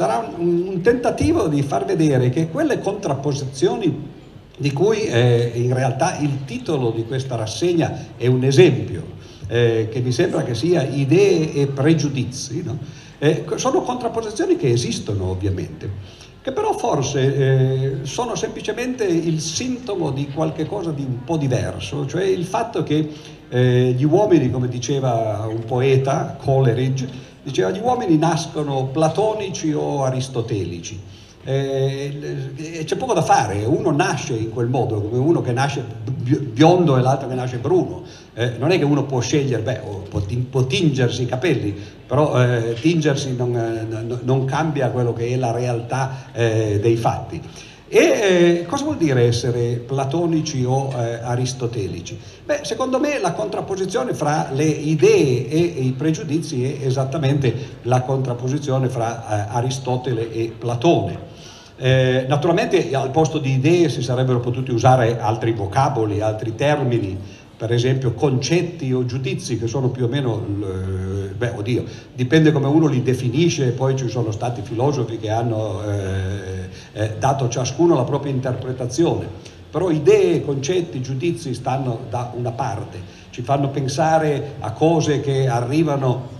sarà un, un, tentativo di far vedere che quelle contrapposizioni di cui eh, in realtà il titolo di questa rassegna è un esempio, eh, che mi sembra che sia idee e pregiudizi, no? eh, sono contrapposizioni che esistono ovviamente che però forse eh, sono semplicemente il sintomo di qualcosa di un po' diverso, cioè il fatto che eh, gli uomini, come diceva un poeta, Coleridge, diceva gli uomini nascono platonici o aristotelici. Eh, c'è poco da fare, uno nasce in quel modo, come uno che nasce biondo e l'altro che nasce bruno. Eh, non è che uno può scegliere, beh, può, può tingersi i capelli, però eh, tingersi non, eh, non, cambia quello che è la realtà eh, dei fatti. E eh, cosa vuol dire essere platonici o eh, aristotelici? Beh, secondo me la contrapposizione fra le idee e, i pregiudizi è esattamente la contrapposizione fra eh, Aristotele e Platone. Eh, naturalmente al posto di idee si sarebbero potuti usare altri vocaboli, altri termini, per esempio concetti o giudizi che sono più o meno, eh, beh oddio, dipende come uno li definisce, poi ci sono stati filosofi che hanno eh, eh, dato ciascuno la propria interpretazione, però idee, concetti, giudizi stanno da una parte, ci fanno pensare a cose che arrivano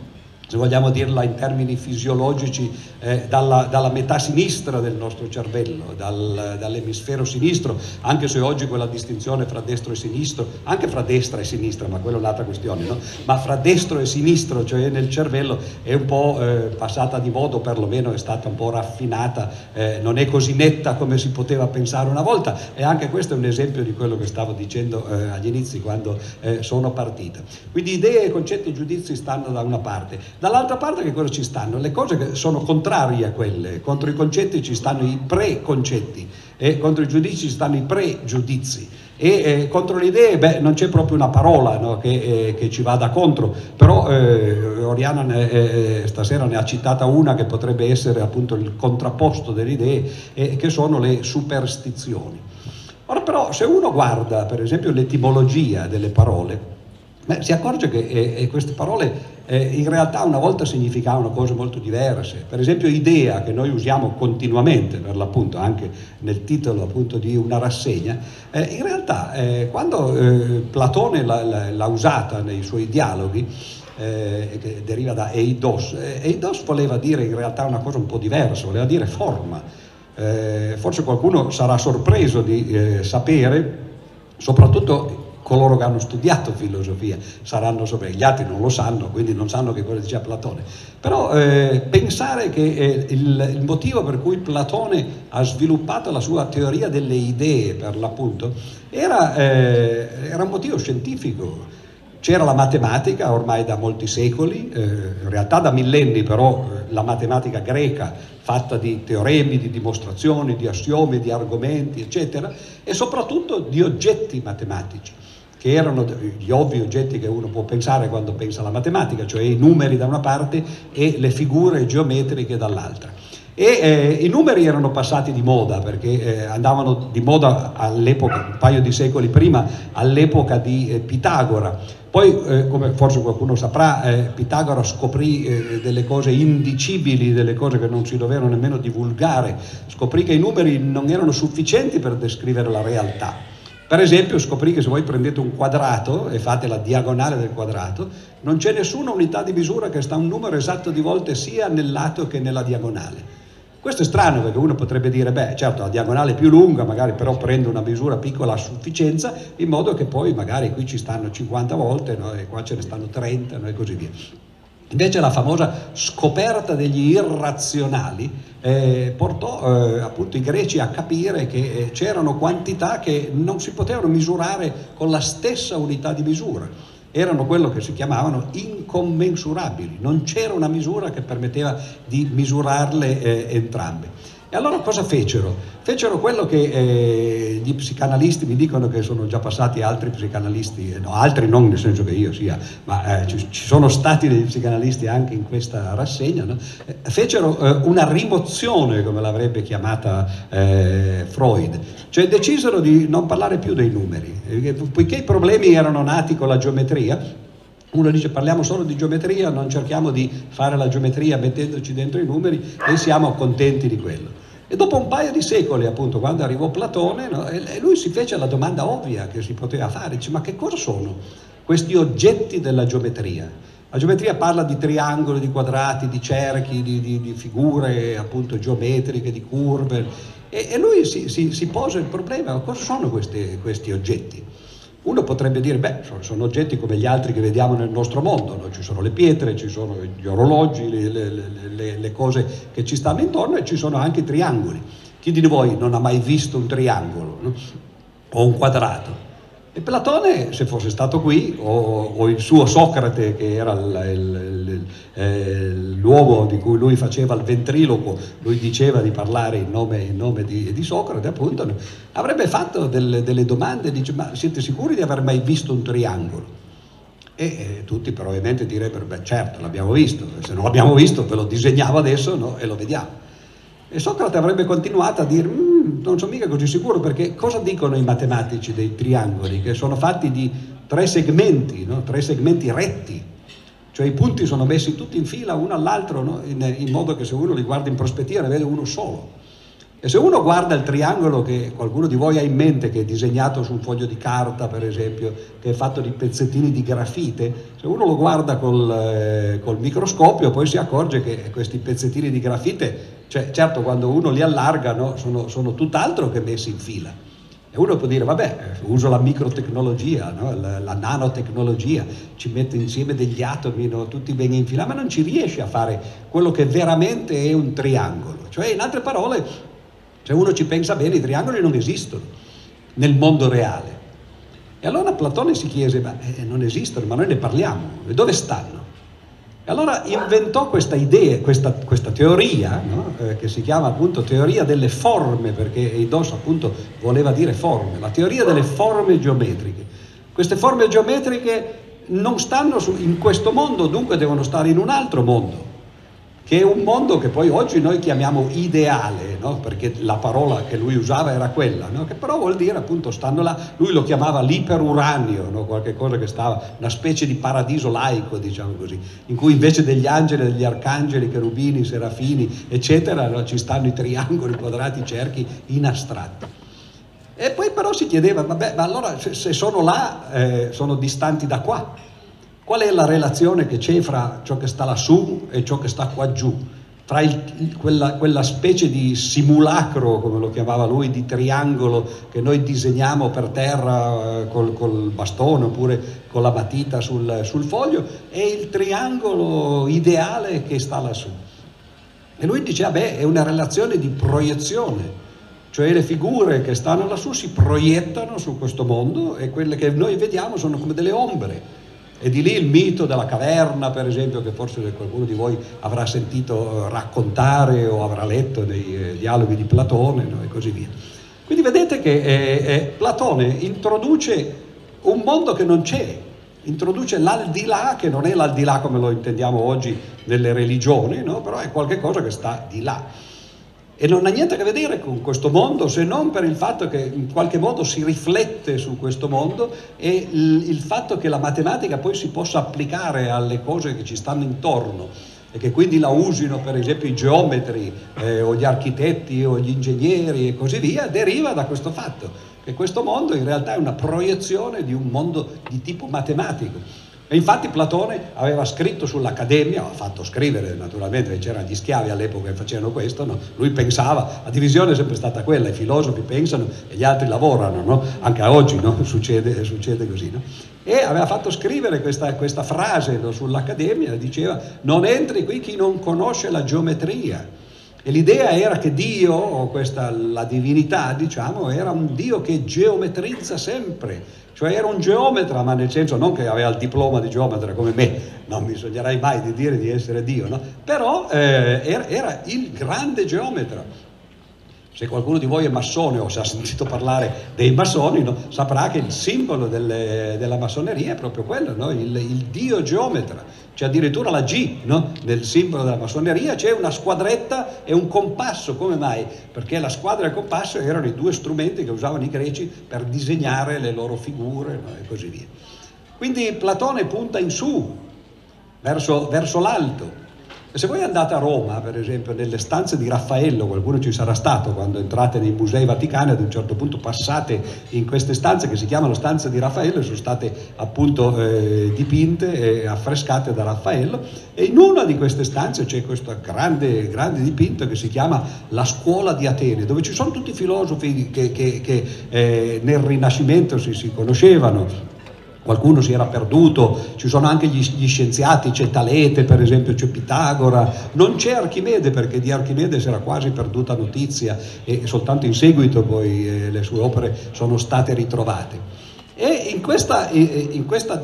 se vogliamo dirla in termini fisiologici, eh, dalla, dalla, metà sinistra del nostro cervello, dal, dall'emisfero sinistro, anche se oggi quella distinzione fra destro e sinistro, anche fra destra e sinistra, ma quella è un'altra questione, no? ma fra destro e sinistro, cioè nel cervello, è un po' eh, passata di modo, perlomeno è stata un po' raffinata, eh, non è così netta come si poteva pensare una volta e anche questo è un esempio di quello che stavo dicendo eh, agli inizi quando eh, sono partita. Quindi idee, concetti e giudizi stanno da una parte Dall'altra parte che cosa ci stanno? Le cose che sono contrarie a quelle, contro i concetti ci stanno i preconcetti e contro i giudizi ci stanno i pregiudizi. E eh, contro le idee beh, non c'è proprio una parola no, che, eh, che, ci vada contro, però eh, Oriana ne, eh, stasera ne ha citata una che potrebbe essere appunto il contrapposto delle idee, che sono le superstizioni. Ora però se uno guarda per esempio l'etimologia delle parole, beh, si accorge che eh, queste parole eh, in realtà una volta significavano cose molto diverse. Per esempio idea, che noi usiamo continuamente, per l'appunto anche nel titolo appunto di una rassegna, eh, in realtà eh, quando eh, Platone l'ha, l'ha, usata nei suoi dialoghi, eh, che deriva da eidos, eh, eidos voleva dire in realtà una cosa un po' diversa, voleva dire forma. forse qualcuno sarà sorpreso di sapere, soprattutto coloro che hanno studiato filosofia saranno sopra, gli altri non lo sanno, quindi non sanno che cosa diceva Platone. Però eh, pensare che eh, il, il, motivo per cui Platone ha sviluppato la sua teoria delle idee, per l'appunto, era, eh, era un motivo scientifico. C'era la matematica ormai da molti secoli, eh, in realtà da millenni però eh, la matematica greca fatta di teoremi, di dimostrazioni, di assiomi, di argomenti, eccetera, e soprattutto di oggetti matematici che erano gli ovvi oggetti che uno può pensare quando pensa alla matematica, cioè i numeri da una parte e le figure geometriche dall'altra. E eh, i numeri erano passati di moda perché eh, andavano di moda all'epoca, un paio di secoli prima, all'epoca di eh, Pitagora. Poi, eh, come forse qualcuno saprà, eh, Pitagora scoprì eh, delle cose indicibili, delle cose che non si dovevano nemmeno divulgare, scoprì che i numeri non erano sufficienti per descrivere la realtà per esempio scoprì che se voi prendete un quadrato e fate la diagonale del quadrato, non c'è nessuna unità di misura che sta un numero esatto di volte sia nel lato che nella diagonale. Questo è strano perché uno potrebbe dire, beh certo la diagonale è più lunga, magari però prendo una misura piccola a sufficienza, in modo che poi magari qui ci stanno 50 volte no? e qua ce ne stanno 30 no? e così via. Invece la famosa scoperta degli irrazionali eh, portò eh, appunto i greci a capire che eh, c'erano quantità che non si potevano misurare con la stessa unità di misura. Erano quello che si chiamavano incommensurabili, non c'era una misura che permetteva di misurarle eh, entrambe. E allora cosa fecero? Fecero quello che eh, gli psicanalisti mi dicono che sono già passati altri psicanalisti, eh, no, altri non nel senso che io sia, ma eh, ci, ci, sono stati dei psicanalisti anche in questa rassegna, no? eh, fecero eh, una rimozione, come l'avrebbe chiamata eh, Freud, cioè decisero di non parlare più dei numeri, poiché i problemi erano nati con la geometria, Uno dice parliamo solo di geometria, non cerchiamo di fare la geometria mettendoci dentro i numeri e siamo contenti di quello. E dopo un paio di secoli, appunto, quando arrivò Platone, no, lui si fece la domanda ovvia che si poteva fare, dice ma che cosa sono questi oggetti della geometria? La geometria parla di triangoli, di quadrati, di cerchi, di, di, di figure appunto geometriche, di curve e, e lui si, si, si, pose il problema, cosa sono questi, questi oggetti? Uno potrebbe dire, beh, sono, oggetti come gli altri che vediamo nel nostro mondo, no? ci sono le pietre, ci sono gli orologi, le, le, le, le, cose che ci stanno intorno e ci sono anche i triangoli. Chi di voi non ha mai visto un triangolo no? o un quadrato? E Platone, se fosse stato qui, o, o il suo Socrate, che era il, il, il, eh, l'uomo di cui lui faceva il ventriloquo, lui diceva di parlare in nome, in nome di, di, Socrate, appunto, avrebbe fatto delle, delle domande, dice, ma siete sicuri di aver mai visto un triangolo? E eh, tutti probabilmente direbbero, beh certo, l'abbiamo visto, se non l'abbiamo visto ve lo disegniamo adesso no? e lo vediamo. E Socrate avrebbe continuato a dire, mm, non sono mica così sicuro, perché cosa dicono i matematici dei triangoli? Che sono fatti di tre segmenti, no? tre segmenti retti, cioè i punti sono messi tutti in fila uno all'altro, no? in, in modo che se uno li guarda in prospettiva ne vede uno solo. E se uno guarda il triangolo che qualcuno di voi ha in mente, che è disegnato su un foglio di carta, per esempio, che è fatto di pezzettini di grafite, se uno lo guarda col, eh, col microscopio poi si accorge che questi pezzettini di grafite, cioè certo quando uno li allarga no, sono, sono tutt'altro che messi in fila. E uno può dire, vabbè, uso la microtecnologia, no? la, la, nanotecnologia, ci metto insieme degli atomi no? tutti ben fila, ma non ci riesce a fare quello che veramente è un triangolo. Cioè, in altre parole, se uno ci pensa bene, i triangoli non esistono nel mondo reale. E allora Platone si chiese, ma eh, non esistono, ma noi ne parliamo, e dove stanno? Allora inventò questa idea, questa, questa teoria, no? eh, che si chiama appunto teoria delle forme, perché Eidos appunto voleva dire forme, la teoria delle forme geometriche. Queste forme geometriche non stanno su, in questo mondo, dunque devono stare in un altro mondo che è un mondo che poi oggi noi chiamiamo ideale, no? perché la parola che lui usava era quella, no? che però vuol dire appunto stanno là, lui lo chiamava l'iperuranio, no? qualche cosa che stava, una specie di paradiso laico, diciamo così, in cui invece degli angeli, degli arcangeli, cherubini, serafini, eccetera, ci stanno i triangoli, i quadrati, i cerchi in astratto. E poi però si chiedeva, vabbè, ma allora se sono là, eh, sono distanti da qua, Qual è la relazione che c'è fra ciò che sta lassù e ciò che sta qua giù? Tra il, quella, quella, specie di simulacro, come lo chiamava lui, di triangolo che noi disegniamo per terra eh, col, col, bastone oppure con la matita sul, sul foglio, e il triangolo ideale che sta lassù. E lui diceva, beh, è una relazione di proiezione, cioè le figure che stanno lassù si proiettano su questo mondo e quelle che noi vediamo sono come delle ombre e di lì il mito della caverna, per esempio, che forse qualcuno di voi avrà sentito eh, raccontare o avrà letto nei eh, dialoghi di Platone no? e così via. Quindi vedete che eh, eh, Platone introduce un mondo che non c'è, introduce l'aldilà che non è l'aldilà come lo intendiamo oggi nelle religioni, no? però è qualcosa che sta di là e non ha niente a che vedere con questo mondo se non per il fatto che in qualche modo si riflette su questo mondo e il, il fatto che la matematica poi si possa applicare alle cose che ci stanno intorno e che quindi la usino per esempio i geometri eh, o gli architetti o gli ingegneri e così via, deriva da questo fatto, che questo mondo in realtà è una proiezione di un mondo di tipo matematico. E infatti Platone aveva scritto sull'Accademia, ha fatto scrivere naturalmente, c'erano gli schiavi all'epoca che facevano questo, no? lui pensava, la divisione è sempre stata quella, i filosofi pensano e gli altri lavorano, no? anche oggi no? succede, succede, così. E aveva fatto scrivere questa, questa frase sull'Accademia, diceva non entri qui chi non conosce la geometria. E l'idea era che Dio, o questa, la divinità, diciamo, era un Dio che geometrizza sempre, cioè era un geometra, ma nel senso non che aveva il diploma di geometra come me, non mi sognerai mai di dire di essere Dio, no? però eh, era, era il grande geometra. Se qualcuno di voi è massone o se ha sentito parlare dei massoni, no, saprà che il simbolo delle, della massoneria è proprio quello, no? il, il, dio geometra. C'è addirittura la G no? nel simbolo della massoneria, c'è una squadretta e un compasso. Come mai? Perché la squadra e il compasso erano i due strumenti che usavano i greci per disegnare le loro figure e così via. Quindi Platone punta in su, verso, verso l'alto. Se voi andate a Roma, per esempio, nelle stanze di Raffaello, qualcuno ci sarà stato quando entrate nei musei vaticani, ad un certo punto passate in queste stanze che si chiamano stanze di Raffaello e sono state appunto eh, dipinte e affrescate da Raffaello. E in una di queste stanze c'è questo grande, grande dipinto che si chiama La scuola di Atene, dove ci sono tutti i filosofi che, che, che eh, nel Rinascimento si, si conoscevano, qualcuno si era perduto, ci sono anche gli, gli, scienziati, c'è Talete per esempio, c'è Pitagora, non c'è Archimede perché di Archimede si era quasi perduta notizia e soltanto in seguito poi eh, le sue opere sono state ritrovate. E in questo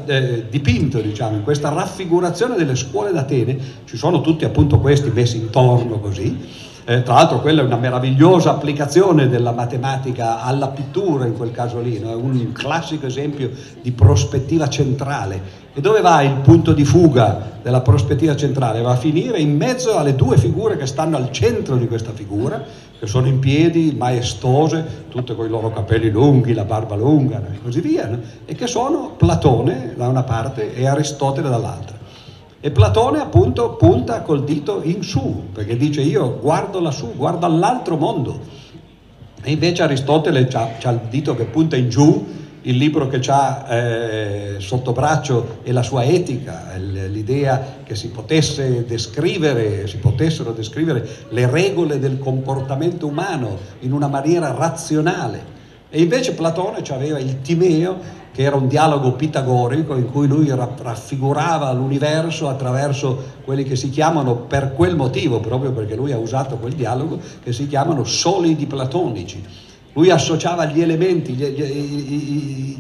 eh, dipinto, diciamo, in questa raffigurazione delle scuole d'Atene, ci sono tutti appunto questi messi intorno così, eh, tra l'altro quella è una meravigliosa applicazione della matematica alla pittura in quel caso lì, no? è un classico esempio di prospettiva centrale. E dove va il punto di fuga della prospettiva centrale? Va a finire in mezzo alle due figure che stanno al centro di questa figura, che sono in piedi, maestose, tutte con i loro capelli lunghi, la barba lunga e così via, no? e che sono Platone da una parte e Aristotele dall'altra. E Platone appunto punta col dito in su, perché dice io guardo lassù, guardo all'altro mondo. E invece Aristotele ha il dito che punta in giù, il libro che ha eh, sotto braccio è la sua etica, l'idea che si potesse descrivere, si potessero descrivere le regole del comportamento umano in una maniera razionale. E invece Platone aveva il Timeo che era un dialogo pitagorico in cui lui raffigurava l'universo attraverso quelli che si chiamano, per quel motivo, proprio perché lui ha usato quel dialogo, che si chiamano solidi platonici. Lui associava gli elementi, gli, gli,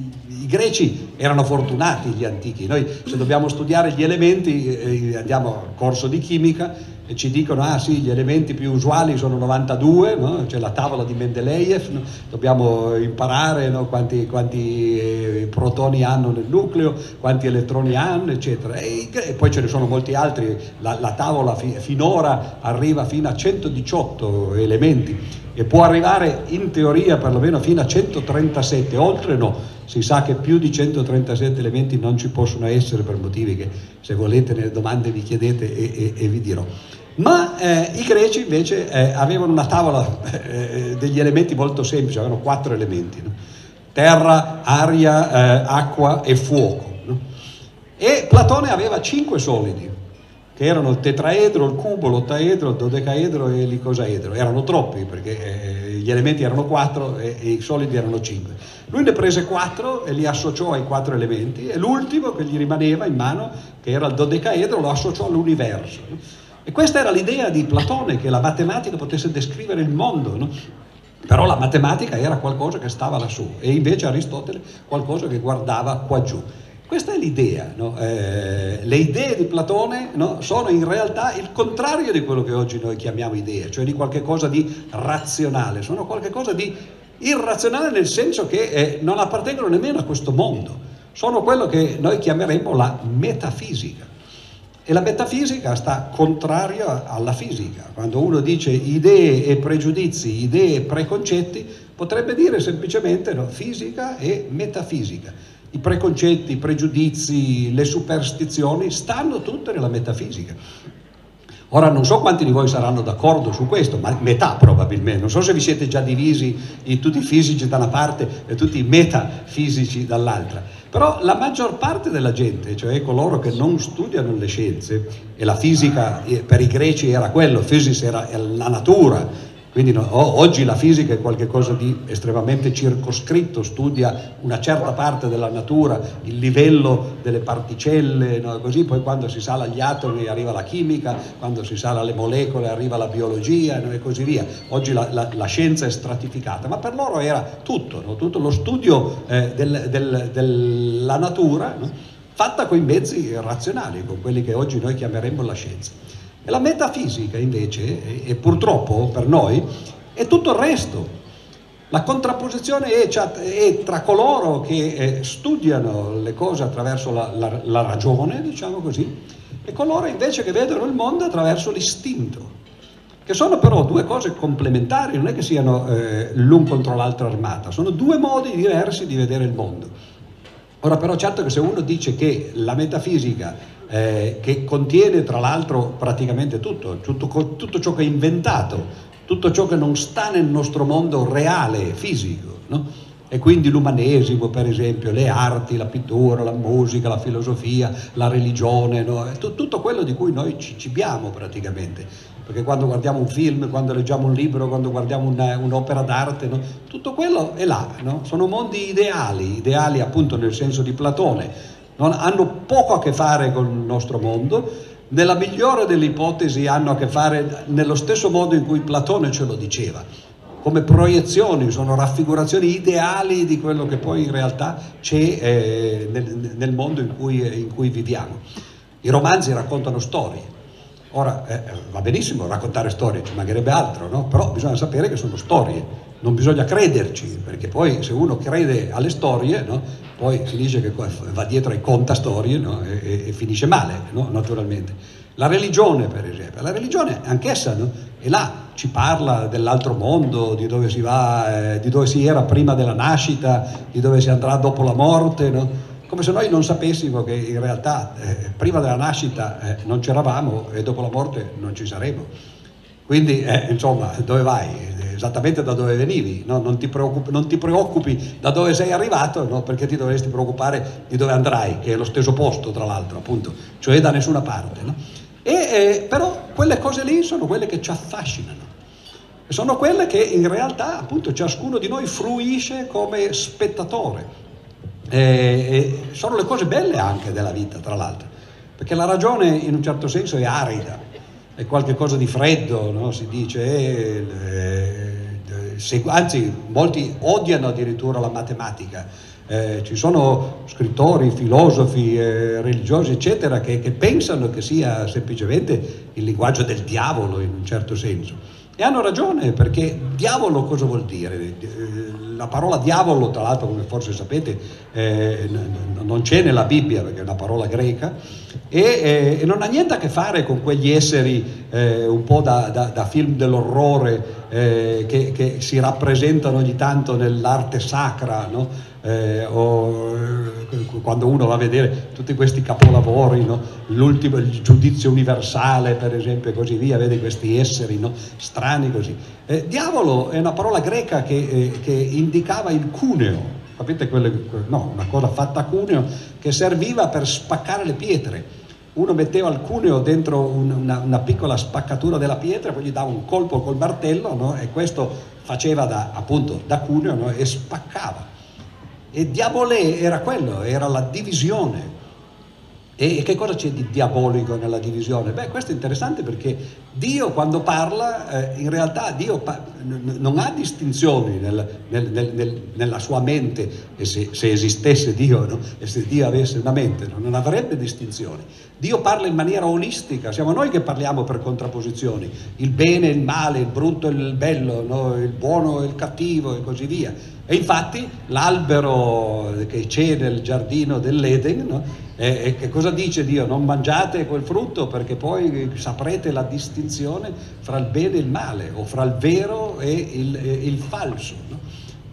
i, greci erano fortunati, gli antichi. Noi se dobbiamo studiare gli elementi eh, andiamo al corso di chimica e ci dicono ah sì gli elementi più usuali sono 92 no? c'è la tavola di Mendeleev no? dobbiamo imparare no? quanti, quanti eh, protoni hanno nel nucleo quanti elettroni hanno eccetera e, e poi ce ne sono molti altri la, la tavola fi, finora arriva fino a 118 elementi e può arrivare in teoria perlomeno fino a 137 oltre no si sa che più di 137 elementi non ci possono essere per motivi che se volete nelle domande vi chiedete e, e, e vi dirò. Ma eh, i greci invece eh, avevano una tavola eh, degli elementi molto semplici, avevano quattro elementi, no? terra, aria, eh, acqua e fuoco. No? E Platone aveva cinque solidi, che erano il tetraedro, il cubo, l'ottaedro, il dodecaedro e l'icosaedro. Erano troppi perché eh, gli elementi erano quattro e, e, i solidi erano cinque. Lui ne prese quattro e li associò ai quattro elementi e l'ultimo che gli rimaneva in mano, che era il dodecaedro, lo associò all'universo. E questa era l'idea di Platone, che la matematica potesse descrivere il mondo. No? Però la matematica era qualcosa che stava lassù e invece Aristotele qualcosa che guardava qua giù. Questa è l'idea, no? eh, le idee di Platone no, sono in realtà il contrario di quello che oggi noi chiamiamo idee, cioè di qualcosa di razionale, sono qualcosa di irrazionale nel senso che eh, non appartengono nemmeno a questo mondo, sono quello che noi chiameremmo la metafisica. E la metafisica sta contraria alla fisica. Quando uno dice idee e pregiudizi, idee e preconcetti, potrebbe dire semplicemente no, fisica e metafisica i preconcetti, i pregiudizi, le superstizioni stanno tutte nella metafisica. Ora non so quanti di voi saranno d'accordo su questo, ma metà probabilmente, non so se vi siete già divisi in tutti i fisici da una parte e tutti i metafisici dall'altra, però la maggior parte della gente, cioè coloro che non studiano le scienze, e la fisica eh, per i greci era quello, physis era la natura, quindi no, oggi la fisica è qualcosa di estremamente circoscritto, studia una certa parte della natura, il livello delle particelle, no, così poi quando si sale agli atomi arriva la chimica, quando si sale alle molecole arriva la biologia no, e così via. Oggi la, la, la, scienza è stratificata, ma per loro era tutto, tutto lo studio eh, del, del, della natura fatta con i mezzi razionali, con quelli che oggi noi chiameremmo la scienza. La metafisica invece, e purtroppo per noi, è tutto il resto. La contrapposizione è, è tra coloro che eh, studiano le cose attraverso la, la, la ragione, diciamo così, e coloro invece che vedono il mondo attraverso l'istinto, che sono però due cose complementari, non è che siano eh, l'un contro l'altro armata, sono due modi diversi di vedere il mondo. Ora però certo che se uno dice che la metafisica, eh, che contiene tra l'altro praticamente tutto, tutto, tutto, ciò che è inventato, tutto ciò che non sta nel nostro mondo reale, fisico, no? e quindi l'umanesimo per esempio, le arti, la pittura, la musica, la filosofia, la religione, no? tutto quello di cui noi ci cibiamo praticamente, perché quando guardiamo un film, quando leggiamo un libro, quando guardiamo una, un'opera d'arte, no? tutto quello è là, no? sono mondi ideali, ideali appunto nel senso di Platone, non, hanno poco a che fare con il nostro mondo, nella migliore delle ipotesi hanno a che fare nello stesso modo in cui Platone ce lo diceva, come proiezioni, sono raffigurazioni ideali di quello che poi in realtà c'è eh, nel, nel, mondo in cui, in cui viviamo. I romanzi raccontano storie, Ora eh, va benissimo raccontare storie, ci mancherebbe altro, no? però bisogna sapere che sono storie, non bisogna crederci, perché poi se uno crede alle storie, no? poi si dice che va dietro e conta storie no? e, e, finisce male, naturalmente. La religione, per esempio, la religione anch'essa è là, ci parla dell'altro mondo, di dove si va, eh, di dove si era prima della nascita, di dove si andrà dopo la morte, come se noi non sapessimo che in realtà eh, prima della nascita eh, non c'eravamo e dopo la morte non ci saremo. Quindi, eh, insomma, dove vai? Esattamente da dove venivi, no? non, ti non, ti preoccupi da dove sei arrivato, no? perché ti dovresti preoccupare di dove andrai, che è lo stesso posto, tra l'altro, appunto, cioè da nessuna parte. No? E, eh, però quelle cose lì sono quelle che ci affascinano. Sono quelle che in realtà, appunto, ciascuno di noi fruisce come spettatore e, e sono le cose belle anche della vita, tra l'altro, perché la ragione in un certo senso è arida, è qualcosa di freddo, no? si dice, eh, eh, se, anzi molti odiano addirittura la matematica. Eh, ci sono scrittori, filosofi, eh, religiosi, eccetera, che, che pensano che sia semplicemente il linguaggio del diavolo in un certo senso. E hanno ragione, perché diavolo cosa vuol dire? La parola diavolo, tra l'altro, come forse sapete, eh, non c'è nella Bibbia, perché è una parola greca, e, eh, e non ha niente a che fare con quegli esseri eh, un po' da, da, da film dell'orrore eh, che, che, si rappresentano ogni tanto nell'arte sacra, no? Eh, o eh, quando uno va a vedere tutti questi capolavori, no? il giudizio universale per esempio e così via, vede questi esseri no? strani così. Eh, diavolo è una parola greca che, eh, che indicava il cuneo, capite? Quelle, no, una cosa fatta a cuneo che serviva per spaccare le pietre. Uno metteva il cuneo dentro una, una, piccola spaccatura della pietra, poi gli dava un colpo col martello no? e questo faceva da, appunto da cuneo no? e spaccava. E diabolè era quello, era la divisione. E che cosa c'è di diabolico nella divisione? Beh, questo è interessante perché Dio quando parla, eh, in realtà Dio pa- n- non ha distinzioni nel, nel, nel, nella sua mente, se, se esistesse Dio, no? e se Dio avesse una mente, no? non avrebbe distinzioni. Dio parla in maniera olistica, siamo noi che parliamo per contrapposizioni, il bene e il male, il brutto e il bello, no? il buono e il cattivo e così via. E infatti l'albero che c'è nel giardino dell'Eden? E, e che cosa dice Dio? Non mangiate quel frutto perché poi saprete la distinzione fra il bene e il male, o fra il vero e il, e il falso. No?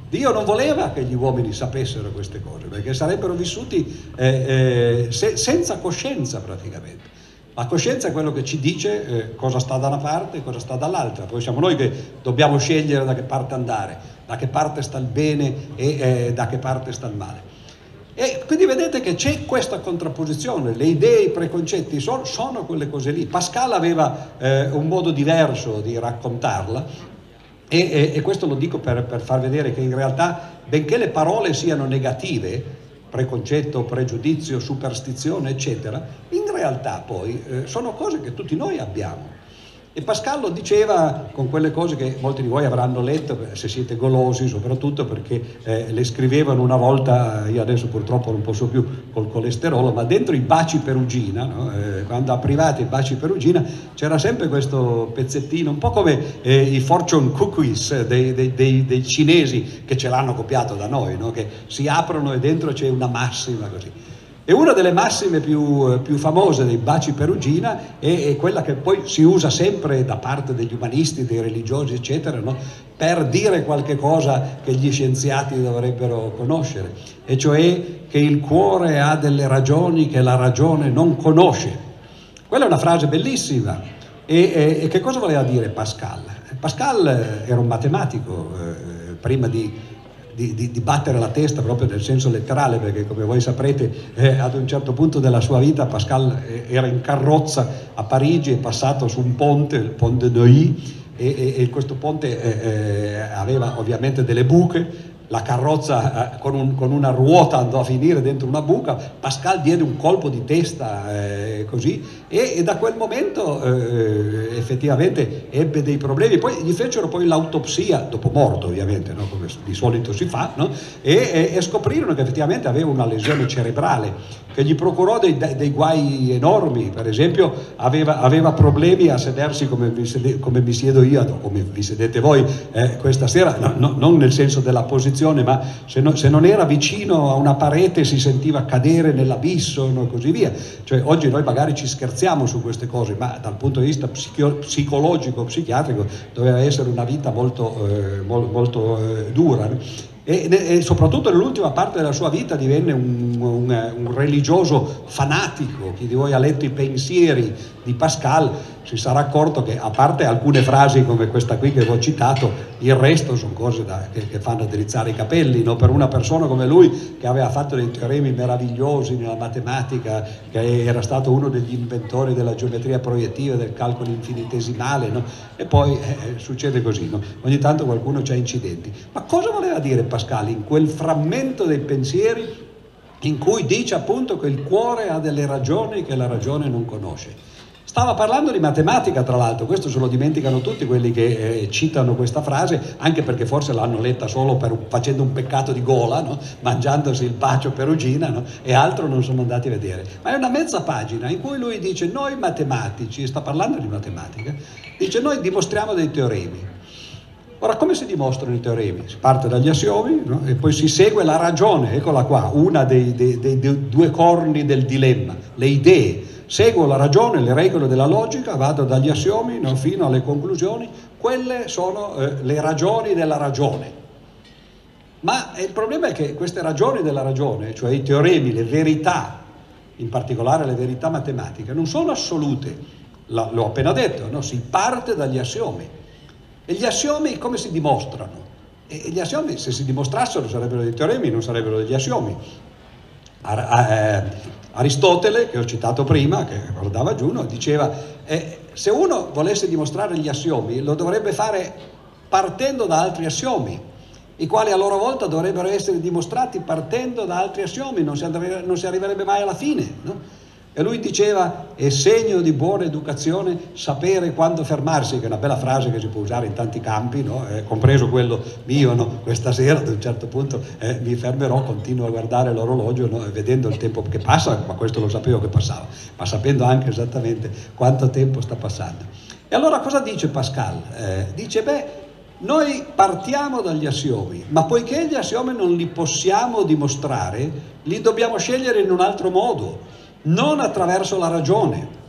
Dio non voleva che gli uomini sapessero queste cose, perché sarebbero vissuti eh, eh, se, senza coscienza praticamente. La coscienza è quello che ci dice eh, cosa sta da una parte e cosa sta dall'altra, poi siamo noi che dobbiamo scegliere da che parte andare da che parte sta il bene e eh, da che parte sta il male. E quindi vedete che c'è questa contrapposizione, le idee, i preconcetti sono, sono quelle cose lì. Pascal aveva eh, un modo diverso di raccontarla e, e, e questo lo dico per, per, far vedere che in realtà, benché le parole siano negative, preconcetto, pregiudizio, superstizione, eccetera, in realtà poi eh, sono cose che tutti noi abbiamo. E Pascal lo diceva con quelle cose che molti di voi avranno letto, se siete golosi soprattutto perché eh, le scrivevano una volta, io adesso purtroppo non posso più col colesterolo, ma dentro i baci perugina, no? eh, quando aprivate i baci perugina c'era sempre questo pezzettino, un po' come eh, i fortune cookies dei, dei, dei, dei, cinesi che ce l'hanno copiato da noi, no? che si aprono e dentro c'è una massima così. E una delle massime più, più famose dei baci perugina è, è, quella che poi si usa sempre da parte degli umanisti, dei religiosi, eccetera, no? per dire qualche cosa che gli scienziati dovrebbero conoscere, e cioè che il cuore ha delle ragioni che la ragione non conosce. Quella è una frase bellissima. E, e, e che cosa voleva dire Pascal? Pascal era un matematico, eh, prima di di, di, di, battere la testa proprio nel senso letterale, perché come voi saprete eh, ad un certo punto della sua vita Pascal eh, era in carrozza a Parigi, è passato su un ponte, il Ponte Neuilly, e, e, e questo ponte eh, eh aveva ovviamente delle buche, la carrozza eh, con, un, con, una ruota andò a finire dentro una buca, Pascal diede un colpo di testa eh, così e, e, da quel momento eh, effettivamente ebbe dei problemi, poi gli fecero poi l'autopsia, dopo morto ovviamente, no? come di solito si fa, no? e, e, scoprirono che effettivamente aveva una lesione cerebrale che gli procurò dei, dei guai enormi, per esempio aveva, aveva problemi a sedersi come mi, sede, come mi, siedo io, come vi sedete voi eh, questa sera, no, non nel senso della posizione, ma se, no, se, non era vicino a una parete si sentiva cadere nell'abisso e così via. Cioè, oggi noi magari ci scherziamo su queste cose, ma dal punto di vista psichio, psicologico, psichiatrico, doveva essere una vita molto, eh, molto, molto eh, dura. E, e, soprattutto nell'ultima parte della sua vita divenne un, un, un, religioso fanatico. Chi di voi ha letto i pensieri di Pascal si sarà accorto che a parte alcune frasi come questa qui che vi ho citato, il resto sono cose da, che, che, fanno drizzare i capelli. No? Per una persona come lui che aveva fatto dei teoremi meravigliosi nella matematica, che era stato uno degli inventori della geometria proiettiva, del calcolo infinitesimale, no? e poi eh, succede così. No? Ogni tanto qualcuno ha incidenti. Ma cosa voleva dire Pascal in quel frammento dei pensieri in cui dice appunto che il cuore ha delle ragioni che la ragione non conosce? Stava parlando di matematica, tra l'altro, questo se lo dimenticano tutti quelli che eh, citano questa frase, anche perché forse l'hanno letta solo per, facendo un peccato di gola, no? mangiandosi il bacio perugina, no? e altro non sono andati a vedere. Ma è una mezza pagina in cui lui dice, noi matematici, sta parlando di matematica, dice, noi dimostriamo dei teoremi. Ora, come si dimostrano i teoremi? Si parte dagli assiomi no? e poi si segue la ragione, eccola qua, una dei, dei, dei, dei due corni del dilemma, le idee Seguo la ragione, le regole della logica, vado dagli assiomi no, fino alle conclusioni, quelle sono eh, le ragioni della ragione. Ma il problema è che queste ragioni della ragione, cioè i teoremi, le verità, in particolare le verità matematiche, non sono assolute. L'ho appena detto, no? si parte dagli assiomi. E gli assiomi come si dimostrano? E gli assiomi, se si dimostrassero, sarebbero dei teoremi, non sarebbero degli assiomi. Eh, Aristotele, che ho citato prima, che guardava Giuno, diceva eh, se uno volesse dimostrare gli assiomi lo dovrebbe fare partendo da altri assiomi, i quali a loro volta dovrebbero essere dimostrati partendo da altri assiomi, non si arriverebbe mai alla fine. No? E lui diceva, è segno di buona educazione sapere quando fermarsi, che è una bella frase che si può usare in tanti campi, no? eh, compreso quello mio, no? questa sera ad un certo punto eh, mi fermerò, continuo a guardare l'orologio no? vedendo il tempo che passa, ma questo lo sapevo che passava, ma sapendo anche esattamente quanto tempo sta passando. E allora cosa dice Pascal? Eh, dice, beh, noi partiamo dagli assiomi, ma poiché gli assiomi non li possiamo dimostrare, li dobbiamo scegliere in un altro modo non attraverso la ragione.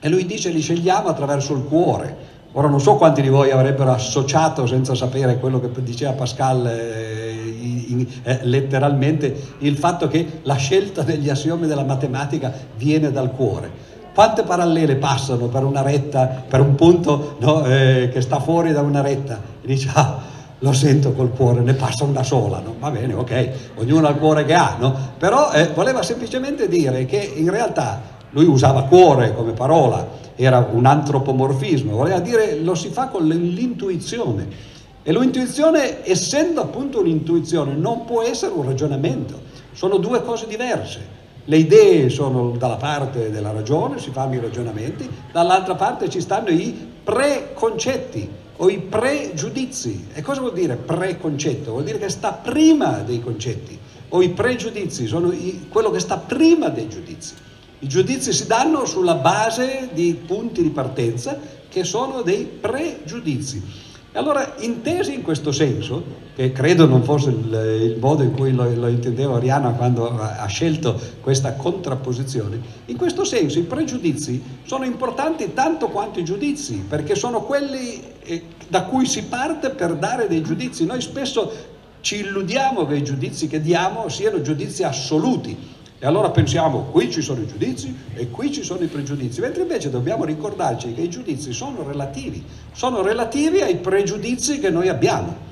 E lui dice li scegliamo attraverso il cuore. Ora non so quanti di voi avrebbero associato senza sapere quello che diceva Pascal eh, in, eh, letteralmente il fatto che la scelta degli assiomi della matematica viene dal cuore. Quante parallele passano per una retta, per un punto no, eh, che sta fuori da una retta? Dice, ah, lo sento col cuore, ne passa una sola, no? va bene, ok, ognuno ha il cuore che ha, no? però eh, voleva semplicemente dire che in realtà lui usava cuore come parola, era un antropomorfismo, voleva dire lo si fa con l'intuizione e l'intuizione, essendo appunto un'intuizione, non può essere un ragionamento, sono due cose diverse. Le idee sono dalla parte della ragione, si fanno i ragionamenti, dall'altra parte ci stanno i preconcetti, o i pregiudizi. E cosa vuol dire preconcetto? Vuol dire che sta prima dei concetti, o i pregiudizi sono i, quello che sta prima dei giudizi. I giudizi si danno sulla base di punti di partenza che sono dei pregiudizi. E allora, intesi in questo senso, che credo non fosse il, il modo in cui lo, lo intendeva Oriana quando ha scelto questa contrapposizione, in questo senso i pregiudizi sono importanti tanto quanto i giudizi, perché sono quelli eh, da cui si parte per dare dei giudizi. Noi spesso ci illudiamo che i giudizi che diamo siano giudizi assoluti, e allora pensiamo, qui ci sono i giudizi e qui ci sono i pregiudizi, mentre invece dobbiamo ricordarci che i giudizi sono relativi, sono relativi ai pregiudizi che noi abbiamo.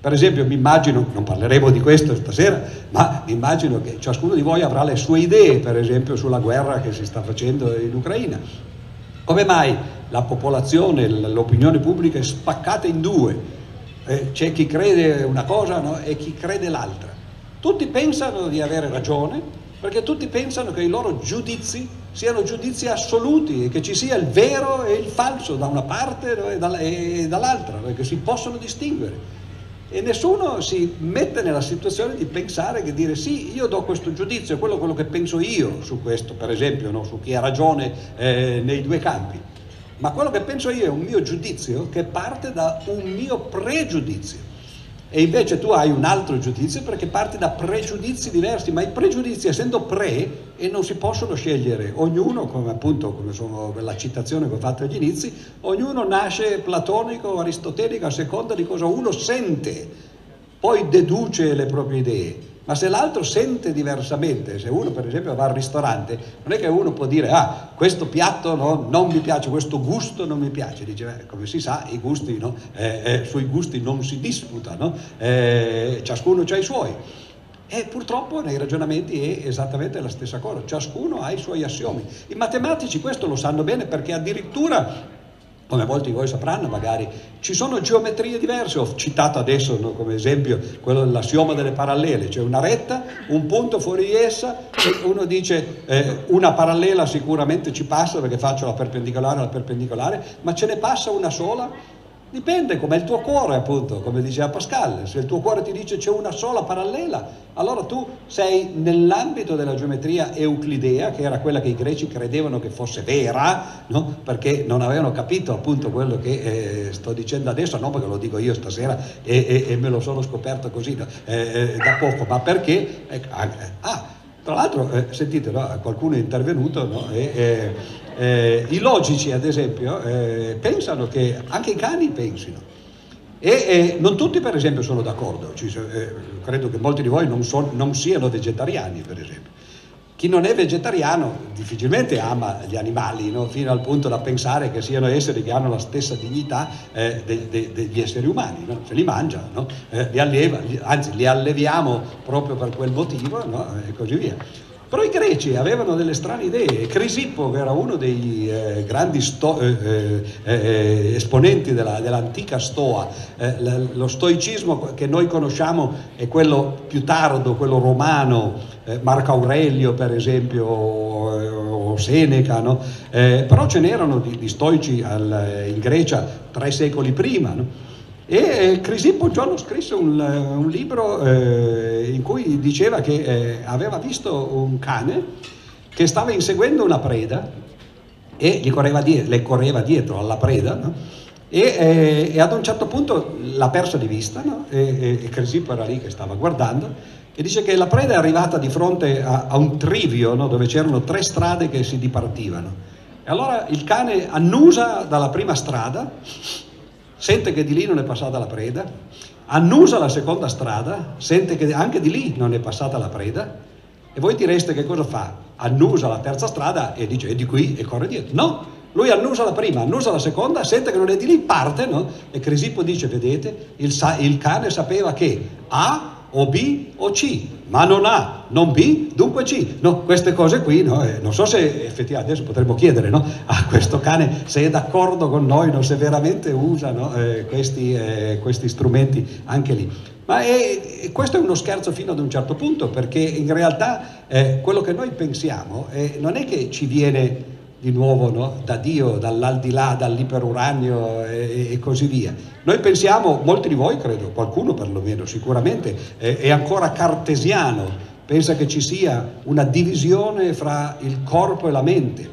Per esempio, mi immagino, non parleremo di questo stasera, ma mi immagino che ciascuno di voi avrà le sue idee, per esempio, sulla guerra che si sta facendo in Ucraina. Come mai la popolazione, l'opinione pubblica è spaccata in due? Eh, c'è chi crede una cosa no? e chi crede l'altra. Tutti pensano di avere ragione, perché tutti pensano che i loro giudizi siano giudizi assoluti e che ci sia il vero e il falso da una parte e dall'altra, che si possono distinguere. E nessuno si mette nella situazione di pensare che dire sì, io do questo giudizio, quello, quello che penso io su questo, per esempio, no? su chi ha ragione eh, nei due campi. Ma quello che penso io è un mio giudizio che parte da un mio pregiudizio e invece tu hai un altro giudizio perché parti da pregiudizi diversi, ma i pregiudizi essendo pre e non si possono scegliere, ognuno, come appunto come sono la citazione che ho fatto agli inizi, ognuno nasce platonico o aristotelico a seconda di cosa uno sente, poi deduce le proprie idee. Ma se l'altro sente diversamente, se uno per esempio va al ristorante, non è che uno può dire ah questo piatto no, non mi piace, questo gusto non mi piace, dice beh, come si sa i gusti, no? eh, eh, sui gusti non si disputa, eh, ciascuno ha i suoi. E purtroppo nei ragionamenti è esattamente la stessa cosa, ciascuno ha i suoi assiomi. I matematici questo lo sanno bene perché addirittura come molti di voi sapranno magari, ci sono geometrie diverse, ho citato adesso no, come esempio quello dell'assioma delle parallele, cioè una retta, un punto fuori di essa e uno dice eh, una parallela sicuramente ci passa perché faccio la perpendicolare alla perpendicolare, ma ce ne passa una sola? Dipende come il tuo cuore, appunto, come diceva Pascal. Se il tuo cuore ti dice c'è una sola parallela, allora tu sei nell'ambito della geometria euclidea, che era quella che i greci credevano che fosse vera, no? perché non avevano capito appunto quello che eh, sto dicendo adesso, non perché lo dico io stasera e, e, e me lo sono scoperto così no? eh, eh, da poco, ma perché... Ecco, ah, tra l'altro, eh, sentite, no? qualcuno è intervenuto no? e, eh, I logici, ad esempio, eh, pensano che anche i cani pensino. E eh, non tutti, per esempio, sono d'accordo. Eh, credo che molti di voi non, son, non siano vegetariani, per esempio. Chi non è vegetariano difficilmente ama gli animali, no? fino al punto da pensare che siano esseri che hanno la stessa dignità eh, de, de, degli esseri umani, no? se li mangia, no? eh, li alleva, anzi li alleviamo proprio per quel motivo e così via. Però i greci avevano delle strane idee. Crisippo, che era uno dei eh, grandi sto, eh, eh, eh esponenti della, dell'antica Stoa, eh, lo stoicismo che noi conosciamo è quello più tardo, quello romano, eh, Marco Aurelio per esempio, o Seneca, no? però ce n'erano di, di stoici al, in Grecia tre secoli prima. No? E eh, Crisippo un giorno scrisse un, eh, un libro eh, in cui diceva che eh, aveva visto un cane che stava inseguendo una preda e gli correva dietro, le correva dietro alla preda no? e, eh, e, ad un certo punto l'ha persa di vista no? e, e, Crisippo era lì che stava guardando e dice che la preda è arrivata di fronte a, a un trivio no? dove c'erano tre strade che si dipartivano. E allora il cane annusa dalla prima strada sente che di lì non è passata la preda, annusa la seconda strada, sente che anche di lì non è passata la preda, e voi direste che cosa fa? Annusa la terza strada e dice è di qui e corre dietro. No, lui annusa la prima, annusa la seconda, sente che non è di lì, parte, no? E Crisippo dice, vedete, il, il cane sapeva che A o B o C, ma non A, non B, dunque C. No, queste cose qui, no, eh, non so se effettivamente adesso potremmo chiedere no, a questo cane se è d'accordo con noi, no, se veramente usa no, eh, questi, eh, questi, strumenti anche lì. Ma è, questo è uno scherzo fino ad un certo punto, perché in realtà eh, quello che noi pensiamo eh, non è che ci viene di nuovo no? da Dio, dall'aldilà, dall'iperuranio e, e, così via. Noi pensiamo, molti di voi credo, qualcuno perlomeno sicuramente, è, è ancora cartesiano, pensa che ci sia una divisione fra il corpo e la mente,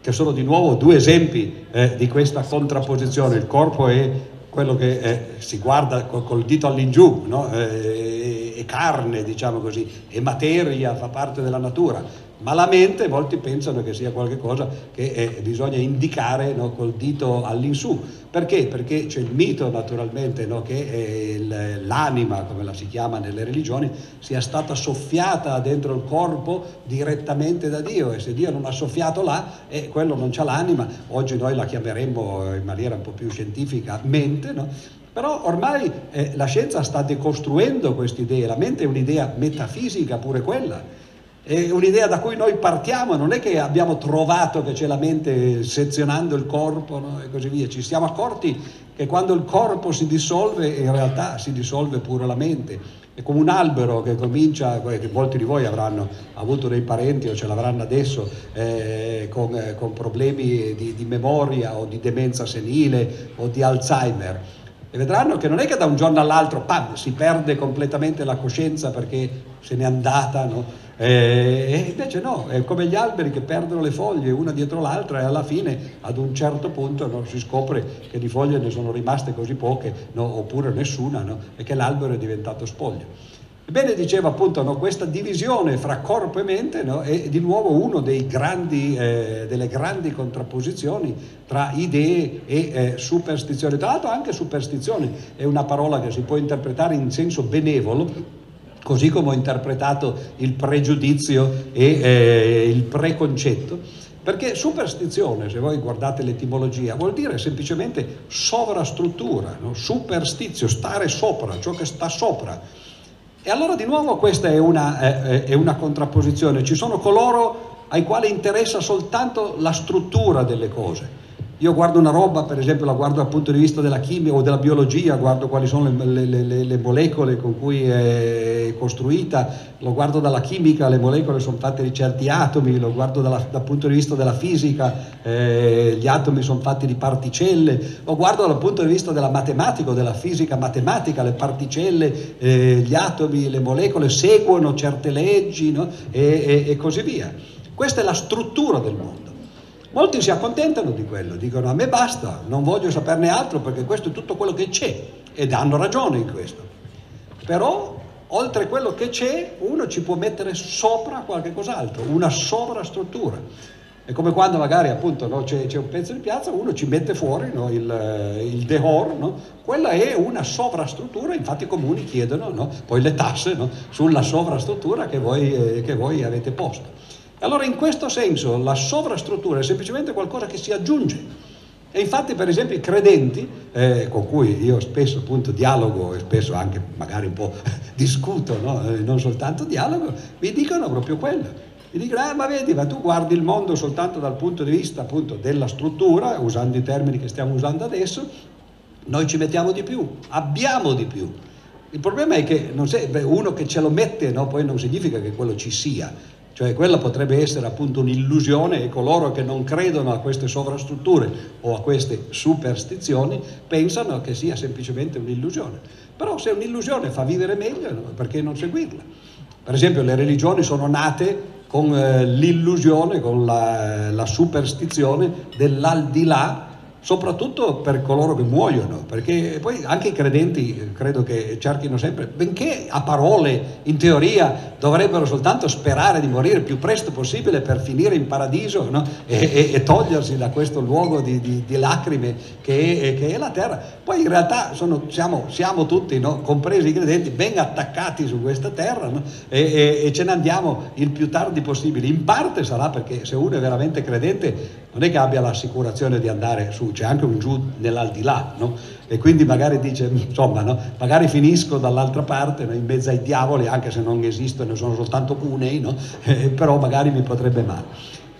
che sono di nuovo due esempi eh, di questa contrapposizione. Il corpo è quello che eh, si guarda col, col dito all'ingiù, no? eh, è carne, diciamo così, è materia, fa parte della natura Malamente molti pensano che sia qualcosa che eh, bisogna indicare no, col dito all'insù. Perché? Perché c'è il mito naturalmente no, che eh, l'anima, come la si chiama nelle religioni, sia stata soffiata dentro il corpo direttamente da Dio e se Dio non ha soffiato là, eh, quello non c'ha l'anima. Oggi noi la chiameremmo in maniera un po' più scientifica mente, no? Però ormai eh, la scienza sta decostruendo queste idee, la mente è un'idea metafisica pure quella è un'idea da cui noi partiamo, non è che abbiamo trovato che c'è la mente sezionando il corpo no? e così via, ci siamo accorti che quando il corpo si dissolve in realtà si dissolve pure la mente. È come un albero che comincia, molti di voi avranno avuto dei parenti o ce l'avranno adesso eh, con, eh, con, problemi di, di memoria o di demenza senile o di Alzheimer e vedranno che non è che da un giorno all'altro pam, si perde completamente la coscienza perché se n'è andata, no? E invece no, è come gli alberi che perdono le foglie una dietro l'altra e alla fine ad un certo punto no, si scopre che di foglie ne sono rimaste così poche no, oppure nessuna no, e che l'albero è diventato spoglio. Ebbene, diceva appunto, no, questa divisione fra corpo e mente no, è di nuovo una eh, delle grandi contrapposizioni tra idee e eh, superstizioni. Tra l'altro anche superstizione è una parola che si può interpretare in senso benevolo, così come ho interpretato il pregiudizio e eh, il preconcetto, perché superstizione, se voi guardate l'etimologia, vuol dire semplicemente sovrastruttura, no? superstizio, stare sopra, ciò che sta sopra. E allora di nuovo questa è una, eh, è una contrapposizione, ci sono coloro ai quali interessa soltanto la struttura delle cose io guardo una roba, per esempio la guardo dal punto di vista della chimica o della biologia, guardo quali sono le, le, le, le, molecole con cui è costruita, lo guardo dalla chimica, le molecole sono fatte di certi atomi, lo guardo dalla, dal punto di vista della fisica, eh, gli atomi sono fatti di particelle, lo guardo dal punto di vista della matematica o della fisica matematica, le particelle, eh, gli atomi, le molecole seguono certe leggi no? e, e, e così via. Questa è la struttura del mondo. Molti si accontentano di quello, dicono a me basta, non voglio saperne altro perché questo è tutto quello che c'è ed hanno ragione in questo. Però oltre quello che c'è uno ci può mettere sopra qualche cos'altro, una sovrastruttura. È come quando magari appunto no, c'è, c'è, un pezzo di piazza, uno ci mette fuori no, il, il dehor, no? quella è una sovrastruttura, infatti i comuni chiedono poi le tasse sulla sovrastruttura che voi, eh, che voi avete posto. Allora in questo senso la sovrastruttura è semplicemente qualcosa che si aggiunge. E infatti per esempio i credenti, eh, con cui io spesso appunto dialogo e spesso anche magari un po' discuto, no? eh, non soltanto dialogo, mi dicono proprio quello. Mi dicono, ah ma vedi, ma tu guardi il mondo soltanto dal punto di vista appunto della struttura, usando i termini che stiamo usando adesso, noi ci mettiamo di più, abbiamo di più. Il problema è che sei, uno che ce lo mette no, poi non significa che quello ci sia, cioè quella potrebbe essere appunto un'illusione e coloro che non credono a queste sovrastrutture o a queste superstizioni pensano che sia semplicemente un'illusione. Però se un'illusione fa vivere meglio, perché non seguirla? Per esempio le religioni sono nate con eh, l'illusione, con la, la superstizione dell'aldilà soprattutto per coloro che muoiono, perché poi anche i credenti credo che cerchino sempre, benché a parole, in teoria, dovrebbero soltanto sperare di morire il più presto possibile per finire in paradiso no? e, e, e, togliersi da questo luogo di, di, di lacrime che è, che è, la terra, poi in realtà sono, siamo, siamo, tutti, no? compresi i credenti, ben attaccati su questa terra no? e, e ce ne andiamo il più tardi possibile. In parte sarà perché se uno è veramente credente non è che abbia l'assicurazione di andare su, c'è anche un giù nell'aldilà, no? E quindi magari dice, insomma, no? magari finisco dall'altra parte, no? in mezzo ai diavoli, anche se non esistono, sono soltanto cunei, no? eh, però magari mi potrebbe male.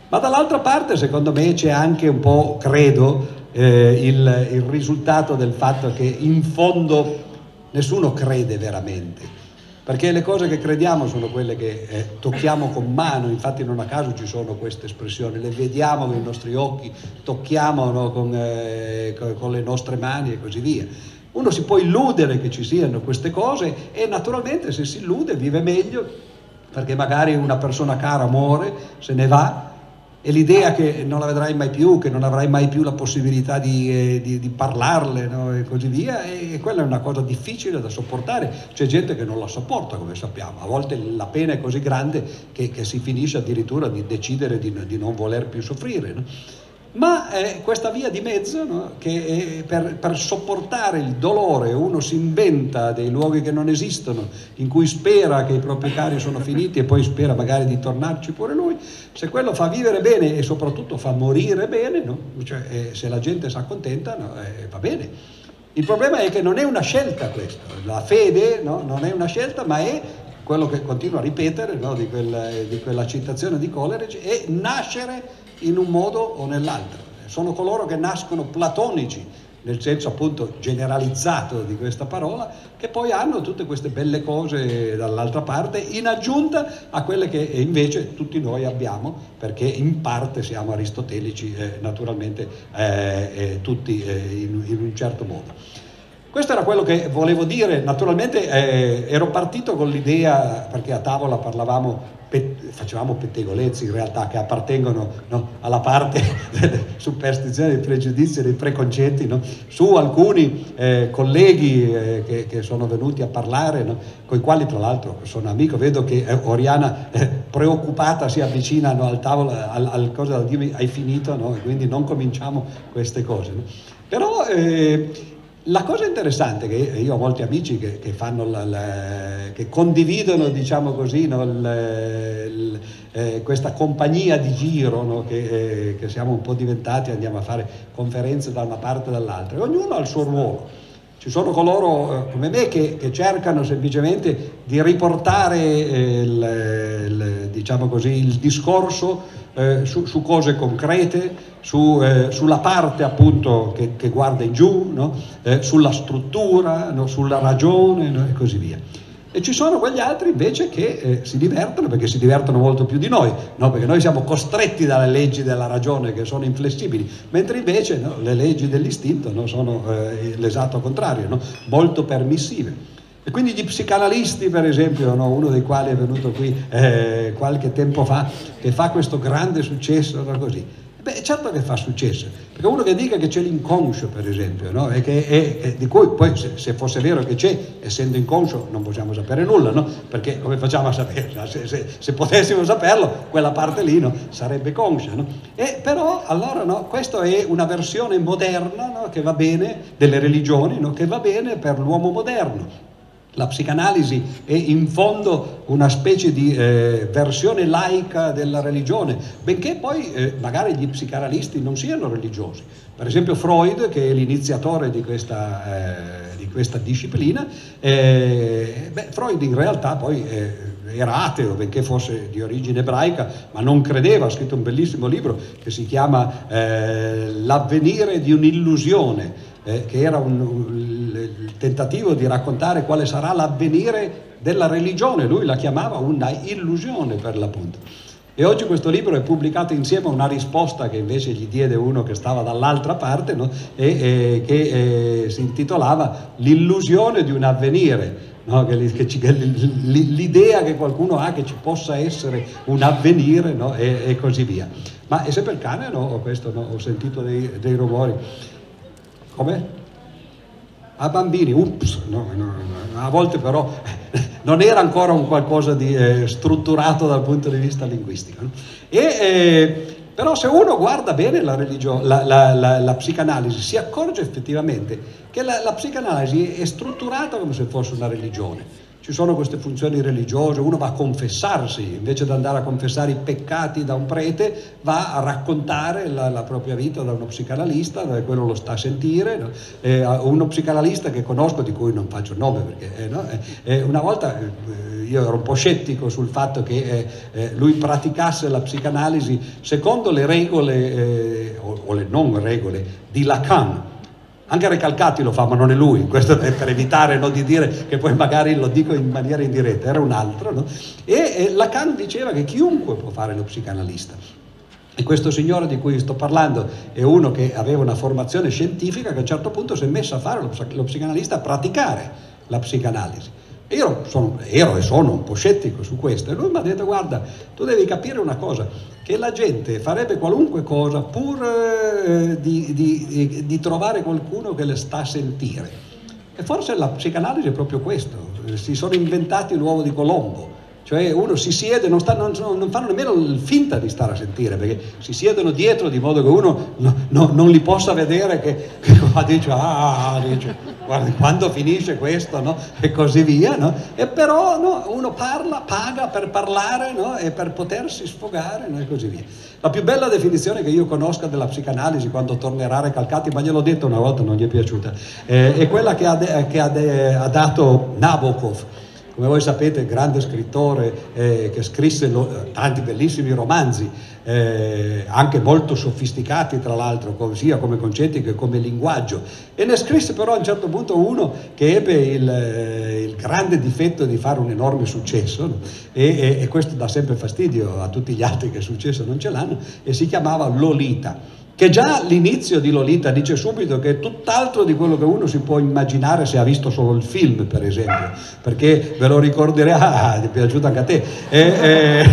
Ma dall'altra parte, secondo me, c'è anche un po', credo, eh, il, il risultato del fatto che in fondo nessuno crede veramente perché le cose che crediamo sono quelle che eh, tocchiamo con mano, infatti non a caso ci sono queste espressioni, le vediamo con i nostri occhi, tocchiamo no, con, eh, con le nostre mani e così via. Uno si può illudere che ci siano queste cose e naturalmente se si illude vive meglio perché magari una persona cara muore, se ne va, e l'idea che non la vedrai mai più, che non avrai mai più la possibilità di, eh, di, di parlarle no? e così via, e, quella è una cosa difficile da sopportare. C'è gente che non la sopporta, come sappiamo, a volte la pena è così grande che, che si finisce addirittura di decidere di, di non voler più soffrire. No? Ma è questa via di mezzo no? che per, per, sopportare il dolore uno si inventa dei luoghi che non esistono, in cui spera che i propri cari sono finiti e poi spera magari di tornarci pure lui, se quello fa vivere bene e soprattutto fa morire bene, no? cioè, eh, se la gente si accontenta no? eh, va bene. Il problema è che non è una scelta questo, la fede non è una scelta ma è quello che continuo a ripetere di, quella, di quella citazione di Coleridge, è nascere in un modo o nell'altro. Sono coloro che nascono platonici, nel senso appunto generalizzato di questa parola, che poi hanno tutte queste belle cose dall'altra parte, in aggiunta a quelle che invece tutti noi abbiamo, perché in parte siamo aristotelici, eh, naturalmente eh, eh, tutti eh, in, in un certo modo. Questo era quello che volevo dire, naturalmente eh, ero partito con l'idea, perché a tavola parlavamo facevamo pettegolezzi in realtà che appartengono no, alla parte delle superstizioni, dei pregiudizi dei preconcetti no, su alcuni eh, colleghi eh, che, che, sono venuti a parlare, no, con i quali tra l'altro sono amico, vedo che eh, Oriana eh, preoccupata si avvicina al tavolo, al, al cosa da dirmi hai finito, quindi non cominciamo queste cose. Però eh, la cosa interessante è che io ho molti amici che, che, la, la, che condividono, diciamo così, no, il, il, eh, questa compagnia di giro no, che, eh, che, siamo un po' diventati, andiamo a fare conferenze da una parte e dall'altra, e ognuno ha il suo ruolo. Ci sono coloro eh, come me che, che, cercano semplicemente di riportare eh, il, diciamo così, il discorso eh, su, su, cose concrete, su, eh, sulla parte appunto che, che guarda in giù, no? eh, sulla struttura, no? sulla ragione no? e così via. E ci sono quegli altri invece che eh, si divertono perché si divertono molto più di noi, perché noi siamo costretti dalle leggi della ragione che sono inflessibili, mentre invece le leggi dell'istinto sono eh, l'esatto contrario, molto permissive. E quindi gli psicanalisti, per esempio, no? uno dei quali è venuto qui eh, qualche tempo fa, che fa questo grande successo, no? così. Beh, certo che fa successo, perché uno che dica che c'è l'inconscio, per esempio, no? e che è, è, di cui poi se, se, fosse vero che c'è, essendo inconscio, non possiamo sapere nulla, no? perché come facciamo a sapere? Se, se, se, potessimo saperlo, quella parte lì no? sarebbe conscia. No? E però allora questa è una versione moderna che va bene, delle religioni, che va bene per l'uomo moderno. La psicanalisi è in fondo una specie di eh, versione laica della religione, benché poi eh, magari gli psicanalisti non siano religiosi. Per esempio Freud, che è l'iniziatore di questa, eh, di questa disciplina, eh, beh, Freud in realtà poi eh, era ateo, benché fosse di origine ebraica, ma non credeva, ha scritto un bellissimo libro che si chiama eh, L'avvenire di un'illusione, che era un, un il tentativo di raccontare quale sarà l'avvenire della religione, lui la chiamava una illusione per l'appunto. E oggi questo libro è pubblicato insieme a una risposta che invece gli diede uno che stava dall'altra parte no? e, e, che eh, si intitolava L'illusione di un avvenire. No? Che, che ci, l'idea che qualcuno ha che ci possa essere un avvenire no? e, e, così via. Ma è sempre il cane? No? Questo? Ho sentito dei, dei rumori. Come? a bambini, ups, no, no, no, a volte però non era ancora un qualcosa di eh, strutturato dal punto di vista linguistico. E, eh, però se uno guarda bene la, religio- la, la, la psicanalisi si accorge effettivamente che la psicanalisi è strutturata come se fosse una religione ci sono queste funzioni religiose, uno va a confessarsi, invece di andare a confessare i peccati da un prete, va a raccontare la, la propria vita da uno psicanalista, dove quello lo sta a sentire, no? eh, uno psicanalista che conosco, di cui non faccio il nome perché eh, no? eh, una volta eh, io ero un po' scettico sul fatto che eh, eh, lui praticasse la psicanalisi secondo le regole o, o le non regole di Lacan, anche Recalcati lo fa, ma non è lui, questo è per evitare no, di dire che poi magari lo dico in maniera indiretta, era un altro. No? E, e Lacan diceva che chiunque può fare lo psicanalista. E questo signore di cui sto parlando è uno che aveva una formazione scientifica che a un certo punto si è messo a fare lo, lo psicanalista, a praticare la psicanalisi. Io sono, ero e sono un po' scettico su questo e lui mi ha detto guarda, tu devi capire una cosa, che la gente farebbe qualunque cosa pur eh, di, di, di, trovare qualcuno che le sta a sentire. E forse la psicanalisi è proprio questo, si sono inventati l'uovo di Colombo cioè uno si siede, non, sta, non, non, fanno nemmeno finta di stare a sentire, perché si siedono dietro di modo che uno no, no, non li possa vedere che, che dice, ah, dice, guarda, quando finisce questo, no? e così via, no? e però no, uno parla, paga per parlare e per potersi sfogare e così via. La più bella definizione che io conosca della psicanalisi quando tornerà Recalcati, ma gliel'ho detto una volta, non gli è piaciuta, eh, è quella che ha, che ha, de, ha dato Nabokov come voi sapete, grande scrittore eh, che scrisse lo, tanti bellissimi romanzi, eh, anche molto sofisticati tra l'altro, sia come concetti che come linguaggio. E ne scrisse però a un certo punto uno che ebbe il, eh, il grande difetto di fare un enorme successo no? e, e, e questo dà sempre fastidio a tutti gli altri che successo non ce l'hanno, e si chiamava Lolita che già l'inizio di Lolita dice subito che è tutt'altro di quello che uno si può immaginare se ha visto solo il film, per esempio, perché ve lo ricorderete, ah, ti è piaciuto anche a te, eh, eh,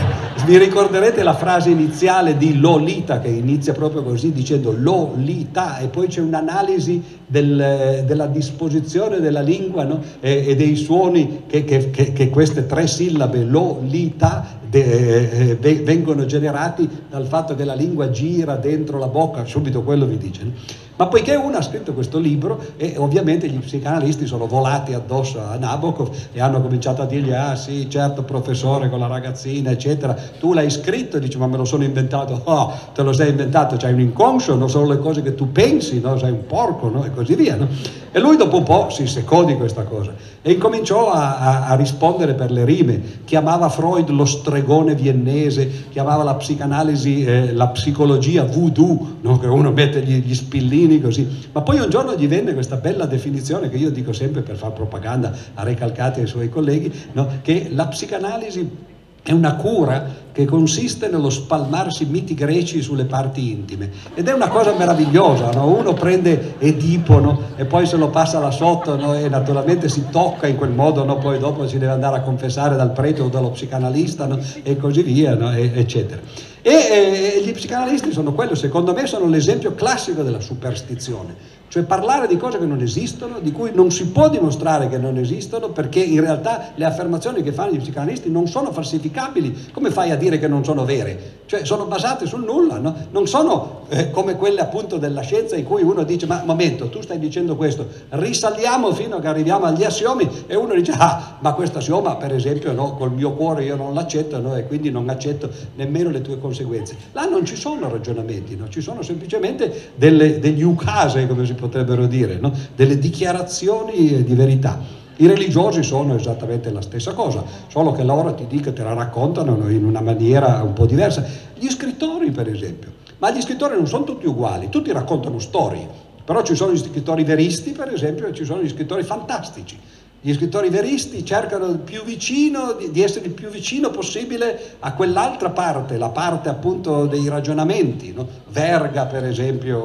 vi ricorderete la frase iniziale di Lolita che inizia proprio così dicendo Lolita e poi c'è un'analisi del, della disposizione della lingua no? e, e, dei suoni che, che, che, che, queste tre sillabe Lolita de, eh, vengono generati dal fatto che la lingua gira dentro la bocca, subito quello vi dice. No? Ma poiché uno ha scritto questo libro e ovviamente gli psicanalisti sono volati addosso a Nabokov e hanno cominciato a dirgli ah sì certo professore con la ragazzina eccetera, tu l'hai scritto, dice ma me lo sono inventato, oh te lo sei inventato, c'hai un inconscio, non sono le cose che tu pensi, no? sei un porco no? e così via. No? E lui dopo un po' si seccò di questa cosa e incominciò a, a, a rispondere per le rime, chiamava Freud lo stregone viennese, chiamava la psicanalisi eh, la psicologia voodoo, che uno mette gli, gli spillini bambini così. Ma poi un giorno gli venne questa bella definizione che io dico sempre per fare propaganda a Recalcati e ai suoi colleghi, no? che la psicanalisi è una cura che consiste nello spalmarsi miti greci sulle parti intime ed è una cosa meravigliosa, no? uno prende Edipo no? e poi se lo passa là sotto no? e naturalmente si tocca in quel modo, poi dopo si deve andare a confessare dal prete o dallo psicanalista e così via, e, eccetera. E, e, gli psicanalisti sono quello, secondo me, sono l'esempio classico della superstizione, cioè parlare di cose che non esistono, di cui non si può dimostrare che non esistono, perché in realtà le affermazioni che fanno gli psicanalisti non sono falsificabili. Come fai a dire che non sono vere? Cioè sono basate sul nulla, no? non sono eh, come quelle appunto della scienza in cui uno dice ma momento, tu stai dicendo questo, risaliamo fino a che arriviamo agli assiomi e uno dice ah, ma questo assioma per esempio no, col mio cuore io non l'accetto no? e quindi non accetto nemmeno le tue conseguenze. Là non ci sono ragionamenti, ci sono semplicemente delle, degli ukase, come si potrebbero dire, delle dichiarazioni di verità. I religiosi sono esattamente la stessa cosa, solo che loro ti dico, te la raccontano in una maniera un po' diversa. Gli scrittori, per esempio, ma gli scrittori non sono tutti uguali, tutti raccontano storie, però ci sono gli scrittori veristi, per esempio, e ci sono gli scrittori fantastici. Gli scrittori veristi cercano vicino, di essere il più vicino possibile a quell'altra parte, la parte appunto dei ragionamenti, no? Verga per esempio,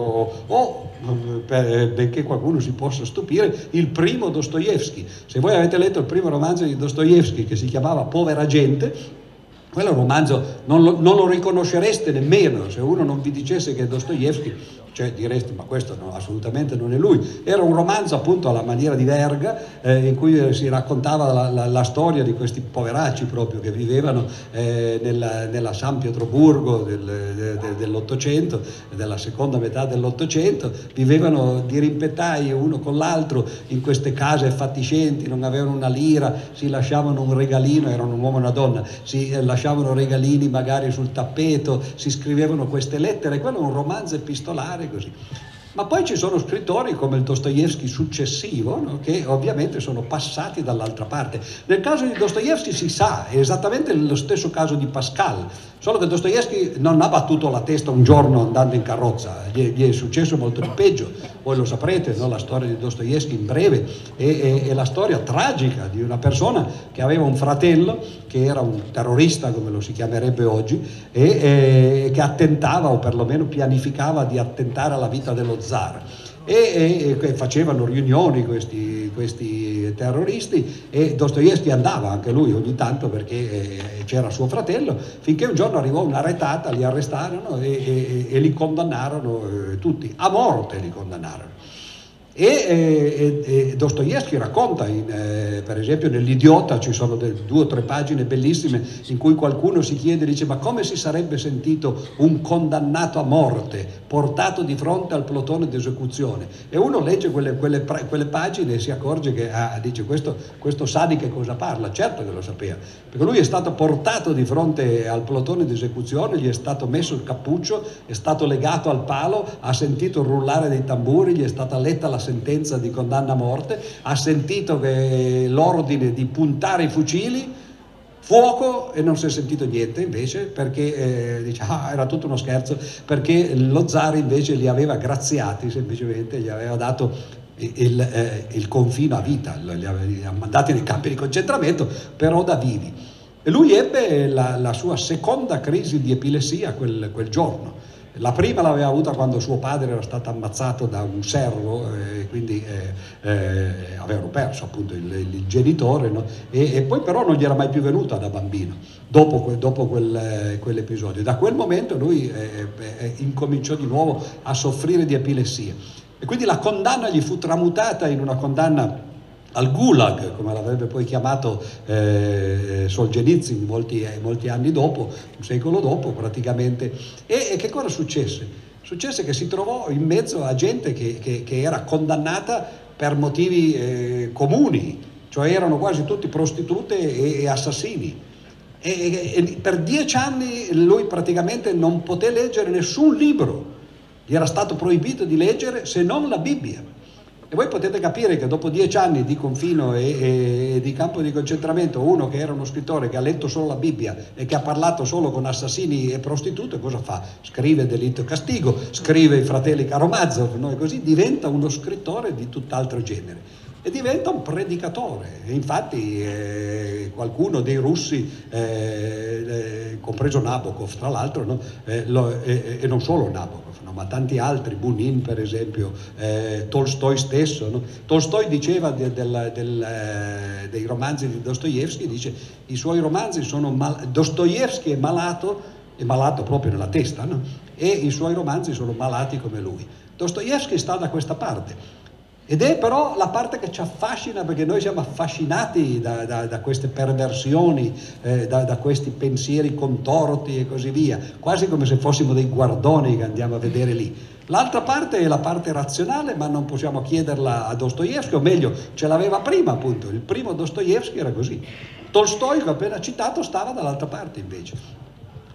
o benché qualcuno si possa stupire, il primo Dostoevsky. Se voi avete letto il primo romanzo di Dostoevsky che si chiamava Povera gente, quello è romanzo, non lo, non lo riconoscereste nemmeno se uno non vi dicesse che Dostoevsky cioè diresti ma questo no, assolutamente non è lui, era un romanzo appunto alla maniera di Verga eh, in cui si raccontava la, la, la, storia di questi poveracci proprio che vivevano eh, nella, nella, San Pietroburgo del, de, de, dell'Ottocento, della seconda metà dell'Ottocento, vivevano di rimpettai uno con l'altro in queste case fatiscenti, non avevano una lira, si lasciavano un regalino, erano un uomo e una donna, si eh, lasciavano regalini magari sul tappeto, si scrivevano queste lettere, quello è un romanzo epistolare fare così. Ma poi ci sono scrittori come il Dostoevsky successivo, no? che ovviamente sono passati dall'altra parte. Nel caso di Dostoevsky si sa, è esattamente lo stesso caso di Pascal, solo che Dostoevsky non ha battuto la testa un giorno andando in carrozza, gli è, gli è successo molto di peggio. Voi lo saprete, no? la storia di Dostoevsky in breve è, è, è la storia tragica di una persona che aveva un fratello che era un terrorista, come lo si chiamerebbe oggi, e, e che attentava o perlomeno pianificava di attentare alla vita dello zar e, e, e facevano riunioni questi, questi, terroristi e Dostoevsky andava anche lui ogni tanto perché eh, c'era suo fratello, finché un giorno arrivò una retata, li arrestarono e, e li condannarono eh, tutti, a morte li condannarono. E, e, e Dostoevsky racconta, in, eh, per esempio nell'Idiota ci sono due o tre pagine bellissime in cui qualcuno si chiede, dice ma come si sarebbe sentito un condannato a morte portato di fronte al plotone d'esecuzione? E uno legge quelle, quelle, quelle pagine e si accorge che ah, dice questo, questo sa di che cosa parla, certo che lo sapeva, perché lui è stato portato di fronte al plotone d'esecuzione, gli è stato messo il cappuccio, è stato legato al palo, ha sentito rullare dei tamburi, gli è stata letta la sentenza di condanna a morte, ha sentito l'ordine di puntare i fucili, fuoco e non si è sentito niente invece perché eh, dice, ah, era tutto uno scherzo perché lo zar invece li aveva graziati semplicemente gli aveva dato il, eh, il confino a vita li aveva mandati nei campi di concentramento però da vivi. E lui ebbe la, la sua seconda crisi di epilessia quel, quel giorno la prima l'aveva avuta quando suo padre era stato ammazzato da un servo e quindi eh, eh, avevano perso appunto il, il genitore no? e, e, poi però non gli era mai più venuta da bambino dopo, dopo quel, quell'episodio. Da quel momento lui eh, eh, incominciò di nuovo a soffrire di epilessia e quindi la condanna gli fu tramutata in una condanna al Gulag, come l'avrebbe poi chiamato eh, Solzhenitsyn molti, molti, anni dopo, un secolo dopo praticamente. E, e, che cosa successe? Successe che si trovò in mezzo a gente che, che, che era condannata per motivi eh, comuni, cioè erano quasi tutti prostitute e, e assassini. E, e, per dieci anni lui praticamente non poté leggere nessun libro, gli era stato proibito di leggere se non la Bibbia. E voi potete capire che dopo dieci anni di confino e, e, di campo di concentramento, uno che era uno scrittore che ha letto solo la Bibbia e che ha parlato solo con assassini e prostitute, cosa fa? Scrive Delitto e Castigo, scrive i fratelli Karamazov, no? così diventa uno scrittore di tutt'altro genere e diventa un predicatore. Infatti eh, qualcuno dei russi, eh, eh, compreso Nabokov tra l'altro, no? Eh, lo, e non solo Nabokov, no? ma tanti altri, Bunin per esempio, eh, Tolstoi stesso. No? Tolstoi diceva de, del, del, eh, dei romanzi di Dostoevsky, dice i suoi romanzi sono, mal- Dostoevsky è malato, è malato proprio nella testa, e i suoi romanzi sono malati come lui. Dostoevsky sta da questa parte ed è però la parte che ci affascina perché noi siamo affascinati da, da, da queste perversioni, eh, da, da, questi pensieri contorti e così via, quasi come se fossimo dei guardoni che andiamo a vedere lì. L'altra parte è la parte razionale, ma non possiamo chiederla a Dostoevsky, o meglio, ce l'aveva prima appunto, il primo Dostoevsky era così. Tolstoi, che ho appena citato, stava dall'altra parte invece.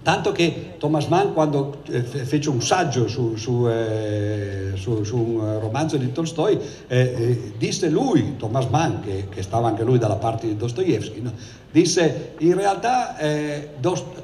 Tanto che Thomas Mann, quando eh, fece un saggio su, su, eh, su, su un romanzo di Tolstoi, eh, eh, disse lui, Thomas Mann, che, che, stava anche lui dalla parte di Dostoevsky, no? disse in realtà eh,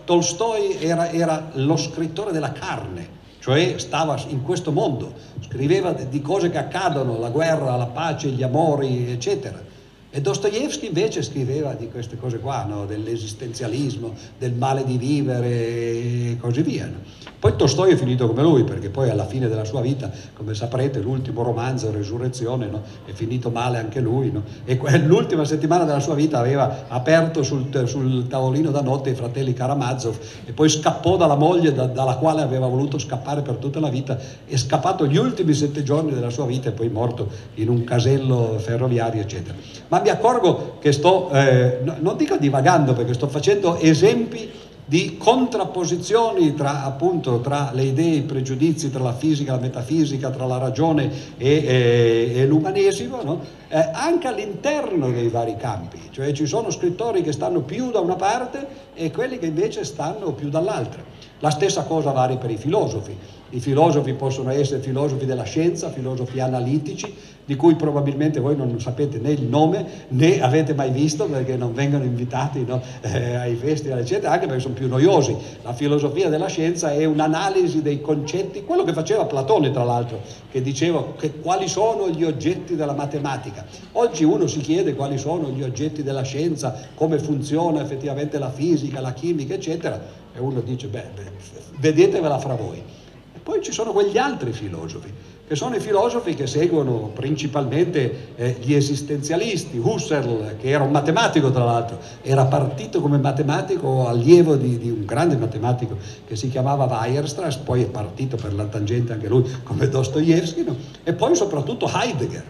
Tolstoi era, era lo scrittore della carne, cioè stava in questo mondo, scriveva di cose che accadono, la guerra, la pace, gli amori, eccetera. E Dostoevsky invece scriveva di queste cose qua, no? dell'esistenzialismo, del male di vivere e così via. No? Poi Tolstoi è finito come lui, perché poi alla fine della sua vita, come saprete, l'ultimo romanzo, Resurrezione, no? è finito male anche lui. E l'ultima settimana della sua vita aveva aperto sul, sul, tavolino da notte i fratelli Karamazov e poi scappò dalla moglie da, dalla quale aveva voluto scappare per tutta la vita, è scappato gli ultimi sette giorni della sua vita e poi morto in un casello ferroviario, eccetera. Ma mi accorgo che sto, eh, non dico divagando, perché sto facendo esempi di contrapposizioni tra, appunto, tra le idee, i pregiudizi, tra la fisica, la metafisica, tra la ragione e, e, e l'umanesimo, no? eh, anche all'interno dei vari campi, cioè ci sono scrittori che stanno più da una parte e quelli che invece stanno più dall'altra. La stessa cosa vale per i filosofi. I filosofi possono essere filosofi della scienza, filosofi analitici, di cui probabilmente voi non sapete né il nome né avete mai visto perché non vengono invitati no, eh, ai festival, eccetera, anche perché sono più noiosi. La filosofia della scienza è un'analisi dei concetti, quello che faceva Platone tra l'altro, che diceva che quali sono gli oggetti della matematica. Oggi uno si chiede quali sono gli oggetti della scienza, come funziona effettivamente la fisica, la chimica, eccetera, e uno dice, beh, beh vedetevela fra voi. E poi ci sono quegli altri filosofi che sono i filosofi che seguono principalmente eh, gli esistenzialisti, Husserl, che era un matematico tra l'altro, era partito come matematico allievo di, di un grande matematico che si chiamava Weierstrass, poi è partito per la tangente anche lui come Dostoevsky, no? e poi soprattutto Heidegger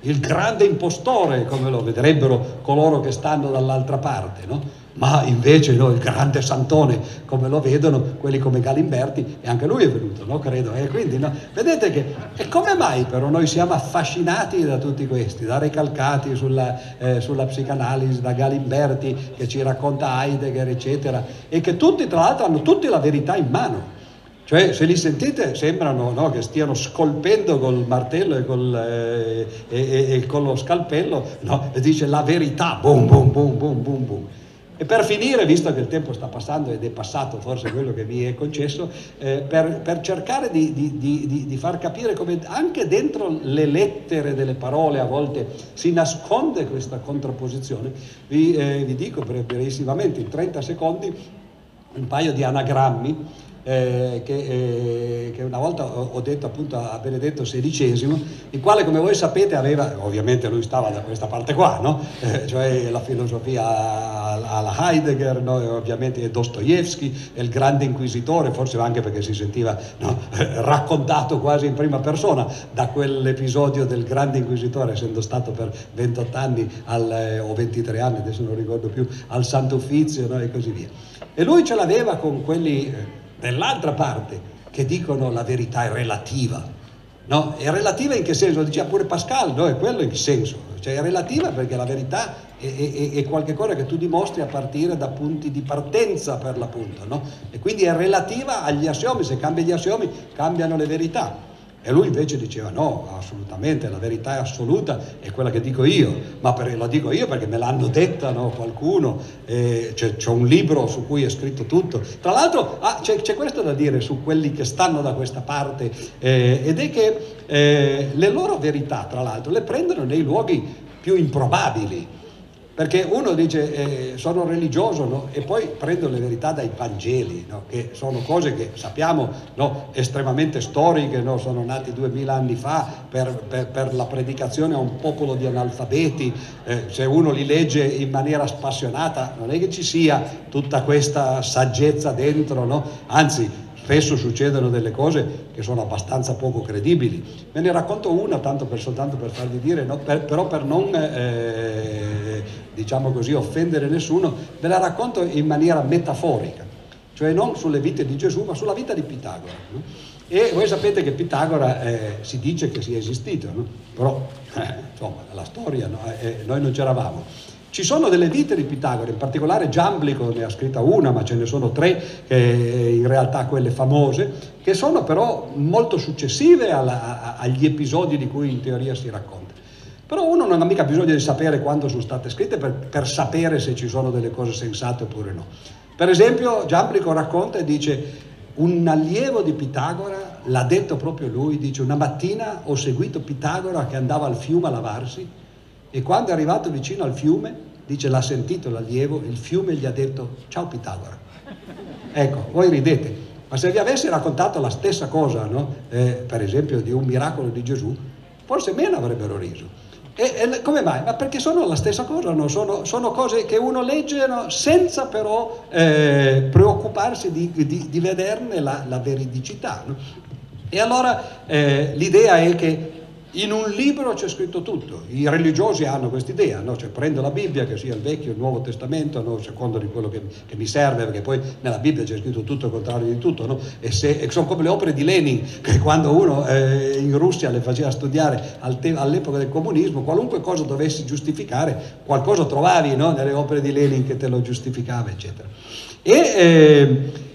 il grande impostore, come lo vedrebbero coloro che stanno dall'altra parte, no? Ma invece no, il grande santone, come lo vedono quelli come Galimberti, e anche lui è venuto, no? credo. E quindi, no? vedete che, e come mai però noi siamo affascinati da tutti questi, da Recalcati sulla, eh, sulla psicanalisi, da Galimberti che ci racconta Heidegger, eccetera, e che tutti, tra l'altro, hanno tutti la verità in mano. Cioè, se li sentite sembrano no, che stiano scolpendo col martello e, col, eh, e, e, e con lo scalpello, no? e dice la verità, boom, boom, boom, boom, boom, boom. E per finire, visto che il tempo sta passando ed è passato forse quello che mi è concesso, eh, per, per, cercare di, di, di, di, far capire come anche dentro le lettere delle parole a volte si nasconde questa contrapposizione, vi, eh, vi dico brevissimamente in 30 secondi un paio di anagrammi eh, che, eh, che, una volta ho, detto appunto a Benedetto XVI, il quale come voi sapete aveva, ovviamente lui stava da questa parte qua, no? eh, cioè la filosofia alla Heidegger, no? ovviamente Dostoevsky, il grande inquisitore, forse anche perché si sentiva no? raccontato quasi in prima persona da quell'episodio del grande inquisitore, essendo stato per 28 anni al, eh, o 23 anni, adesso non ricordo più, al Santo Uffizio e così via. E lui ce l'aveva con quelli eh, dell'altra parte che dicono la verità è relativa. No? È relativa in che senso? Diceva pure Pascal, no? È quello in che senso? Cioè è relativa perché la verità è, è, è qualcosa che tu dimostri a partire da punti di partenza per l'appunto, no? E quindi è relativa agli assiomi, se cambi gli assiomi cambiano le verità. E lui invece diceva no, assolutamente, la verità è assoluta, è quella che dico io, ma per, la dico io perché me l'hanno detta no, qualcuno, eh, c'è, c'è, un libro su cui è scritto tutto. Tra l'altro ah, c'è, c'è, questo da dire su quelli che stanno da questa parte, eh, ed è che eh, le loro verità, tra l'altro, le prendono nei luoghi più improbabili perché uno dice eh, sono religioso no? e poi prendo le verità dai Vangeli, no? che sono cose che sappiamo no? estremamente storiche, sono nati duemila anni fa per, per, per, la predicazione a un popolo di analfabeti, eh, se uno li legge in maniera spassionata non è che ci sia tutta questa saggezza dentro, anzi spesso succedono delle cose che sono abbastanza poco credibili. Ve ne racconto una, tanto per, soltanto per farvi dire, per, però per non... Eh, diciamo così, offendere nessuno, ve la racconto in maniera metaforica, cioè non sulle vite di Gesù, ma sulla vita di Pitagora. No? E voi sapete che Pitagora eh, si dice che sia esistito, no? però eh, insomma, la storia, no? eh, noi non c'eravamo. Ci sono delle vite di Pitagora, in particolare Giamblico ne ha scritta una, ma ce ne sono tre, eh, in realtà quelle famose, che sono però molto successive alla, a, agli episodi di cui in teoria si racconta. Però uno non ha mica bisogno di sapere quando sono state scritte per, per sapere se ci sono delle cose sensate oppure no. Per esempio Giamblico racconta e dice un allievo di Pitagora, l'ha detto proprio lui, dice una mattina ho seguito Pitagora che andava al fiume a lavarsi e quando è arrivato vicino al fiume, dice l'ha sentito l'allievo, il fiume gli ha detto ciao Pitagora. Ecco, voi ridete, ma se vi avessi raccontato la stessa cosa, no? eh, per esempio di un miracolo di Gesù, forse meno avrebbero riso. E, e, come mai? Ma perché sono la stessa cosa, no? sono, sono, cose che uno legge no? senza però eh, preoccuparsi di, di, di, vederne la, la veridicità. No? E allora eh, l'idea è che in un libro c'è scritto tutto, i religiosi hanno questa idea, no? cioè prendo la Bibbia, che sia il Vecchio o il Nuovo Testamento, no? secondo di quello che, che, mi serve, perché poi nella Bibbia c'è scritto tutto il contrario di tutto, no? e, se, e, sono come le opere di Lenin, che quando uno eh, in Russia le faceva studiare all'epoca del comunismo, qualunque cosa dovessi giustificare, qualcosa trovavi nelle opere di Lenin che te lo giustificava, eccetera. E, eh,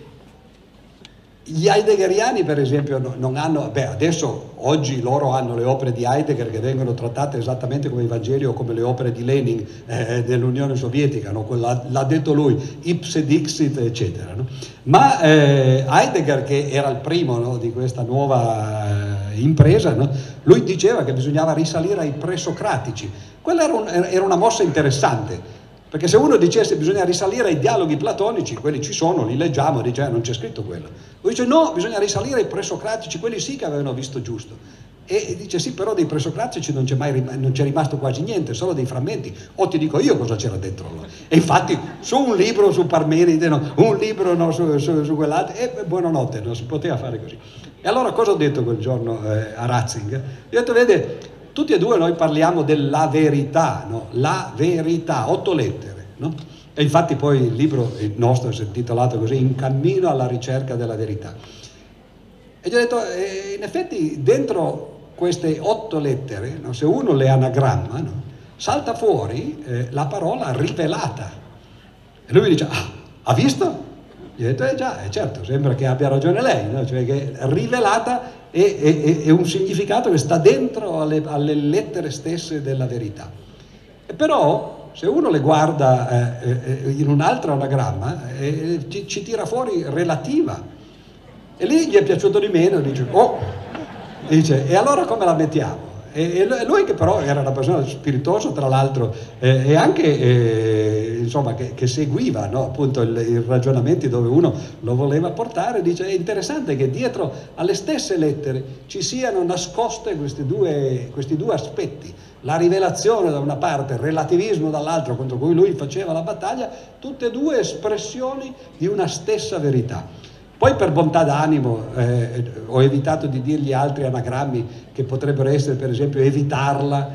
gli heideggeriani per esempio non hanno, beh adesso oggi loro hanno le opere di Heidegger che vengono trattate esattamente come i Vangeli o come le opere di Lenin eh, dell'Unione Sovietica, no? l'ha, l'ha, detto lui, ipse dixit eccetera. No? Ma eh, Heidegger che era il primo no, di questa nuova eh, impresa, lui diceva che bisognava risalire ai presocratici, quella era, un, era una mossa interessante perché se uno dicesse bisogna risalire ai dialoghi platonici, quelli ci sono, li leggiamo, dice eh, non c'è scritto quello. Lui dice no, bisogna risalire ai presocratici, quelli sì che avevano visto giusto. E dice sì, però dei presocratici non c'è, mai, non c'è rimasto quasi niente, solo dei frammenti. O ti dico io cosa c'era dentro loro. E infatti su un libro su Parmenide, no, un libro no, su, su, su quell'altro, e buonanotte, non si poteva fare così. E allora cosa ho detto quel giorno eh, a Ratzinger? Ho detto, vede, tutti e due noi parliamo della verità, no? la verità, otto lettere. No? E infatti poi il libro il nostro è intitolato così, In cammino alla ricerca della verità. E gli ho detto, eh, in effetti dentro queste otto lettere, no? se uno le anagramma, no? salta fuori eh, la parola rivelata. E lui mi dice, ah, ha visto? Gli ho detto, eh già, eh certo, sembra che abbia ragione lei, no? cioè che rivelata è, è, è, un significato che sta dentro alle, alle, lettere stesse della verità. E però, se uno le guarda eh, eh in un altro anagramma, eh, ci, ci tira fuori relativa. E lì gli è piaciuto di meno, dice, oh, Dice, e allora come la mettiamo? E, lui che però era una persona spiritosa tra l'altro e anche eh, insomma, che, seguiva no? appunto i ragionamenti dove uno lo voleva portare, dice è interessante che dietro alle stesse lettere ci siano nascoste questi due, questi due aspetti, la rivelazione da una parte, il relativismo dall'altra contro cui lui faceva la battaglia, tutte e due espressioni di una stessa verità. Poi per bontà d'animo eh, ho evitato di dirgli altri anagrammi che potrebbero essere per esempio evitarla,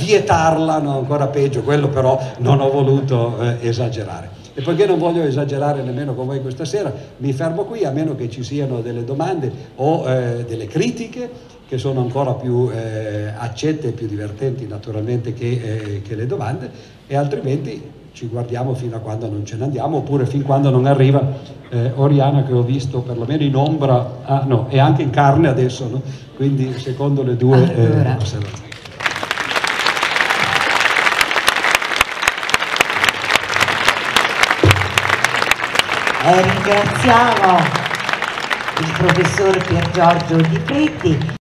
vietarla, no, ancora peggio, quello però non ho voluto eh, esagerare. E poiché non voglio esagerare nemmeno con voi questa sera, mi fermo qui a meno che ci siano delle domande o eh, delle critiche che sono ancora più eh, accette e più divertenti naturalmente che, eh, che le domande e altrimenti ci guardiamo fino a quando non ce ne andiamo oppure fin quando non arriva eh, Oriana che ho visto perlomeno in ombra ah, no, e anche in carne adesso no? quindi secondo le due allora. eh, osservazioni eh, ringraziamo il professor Pier Giorgio Di Pretti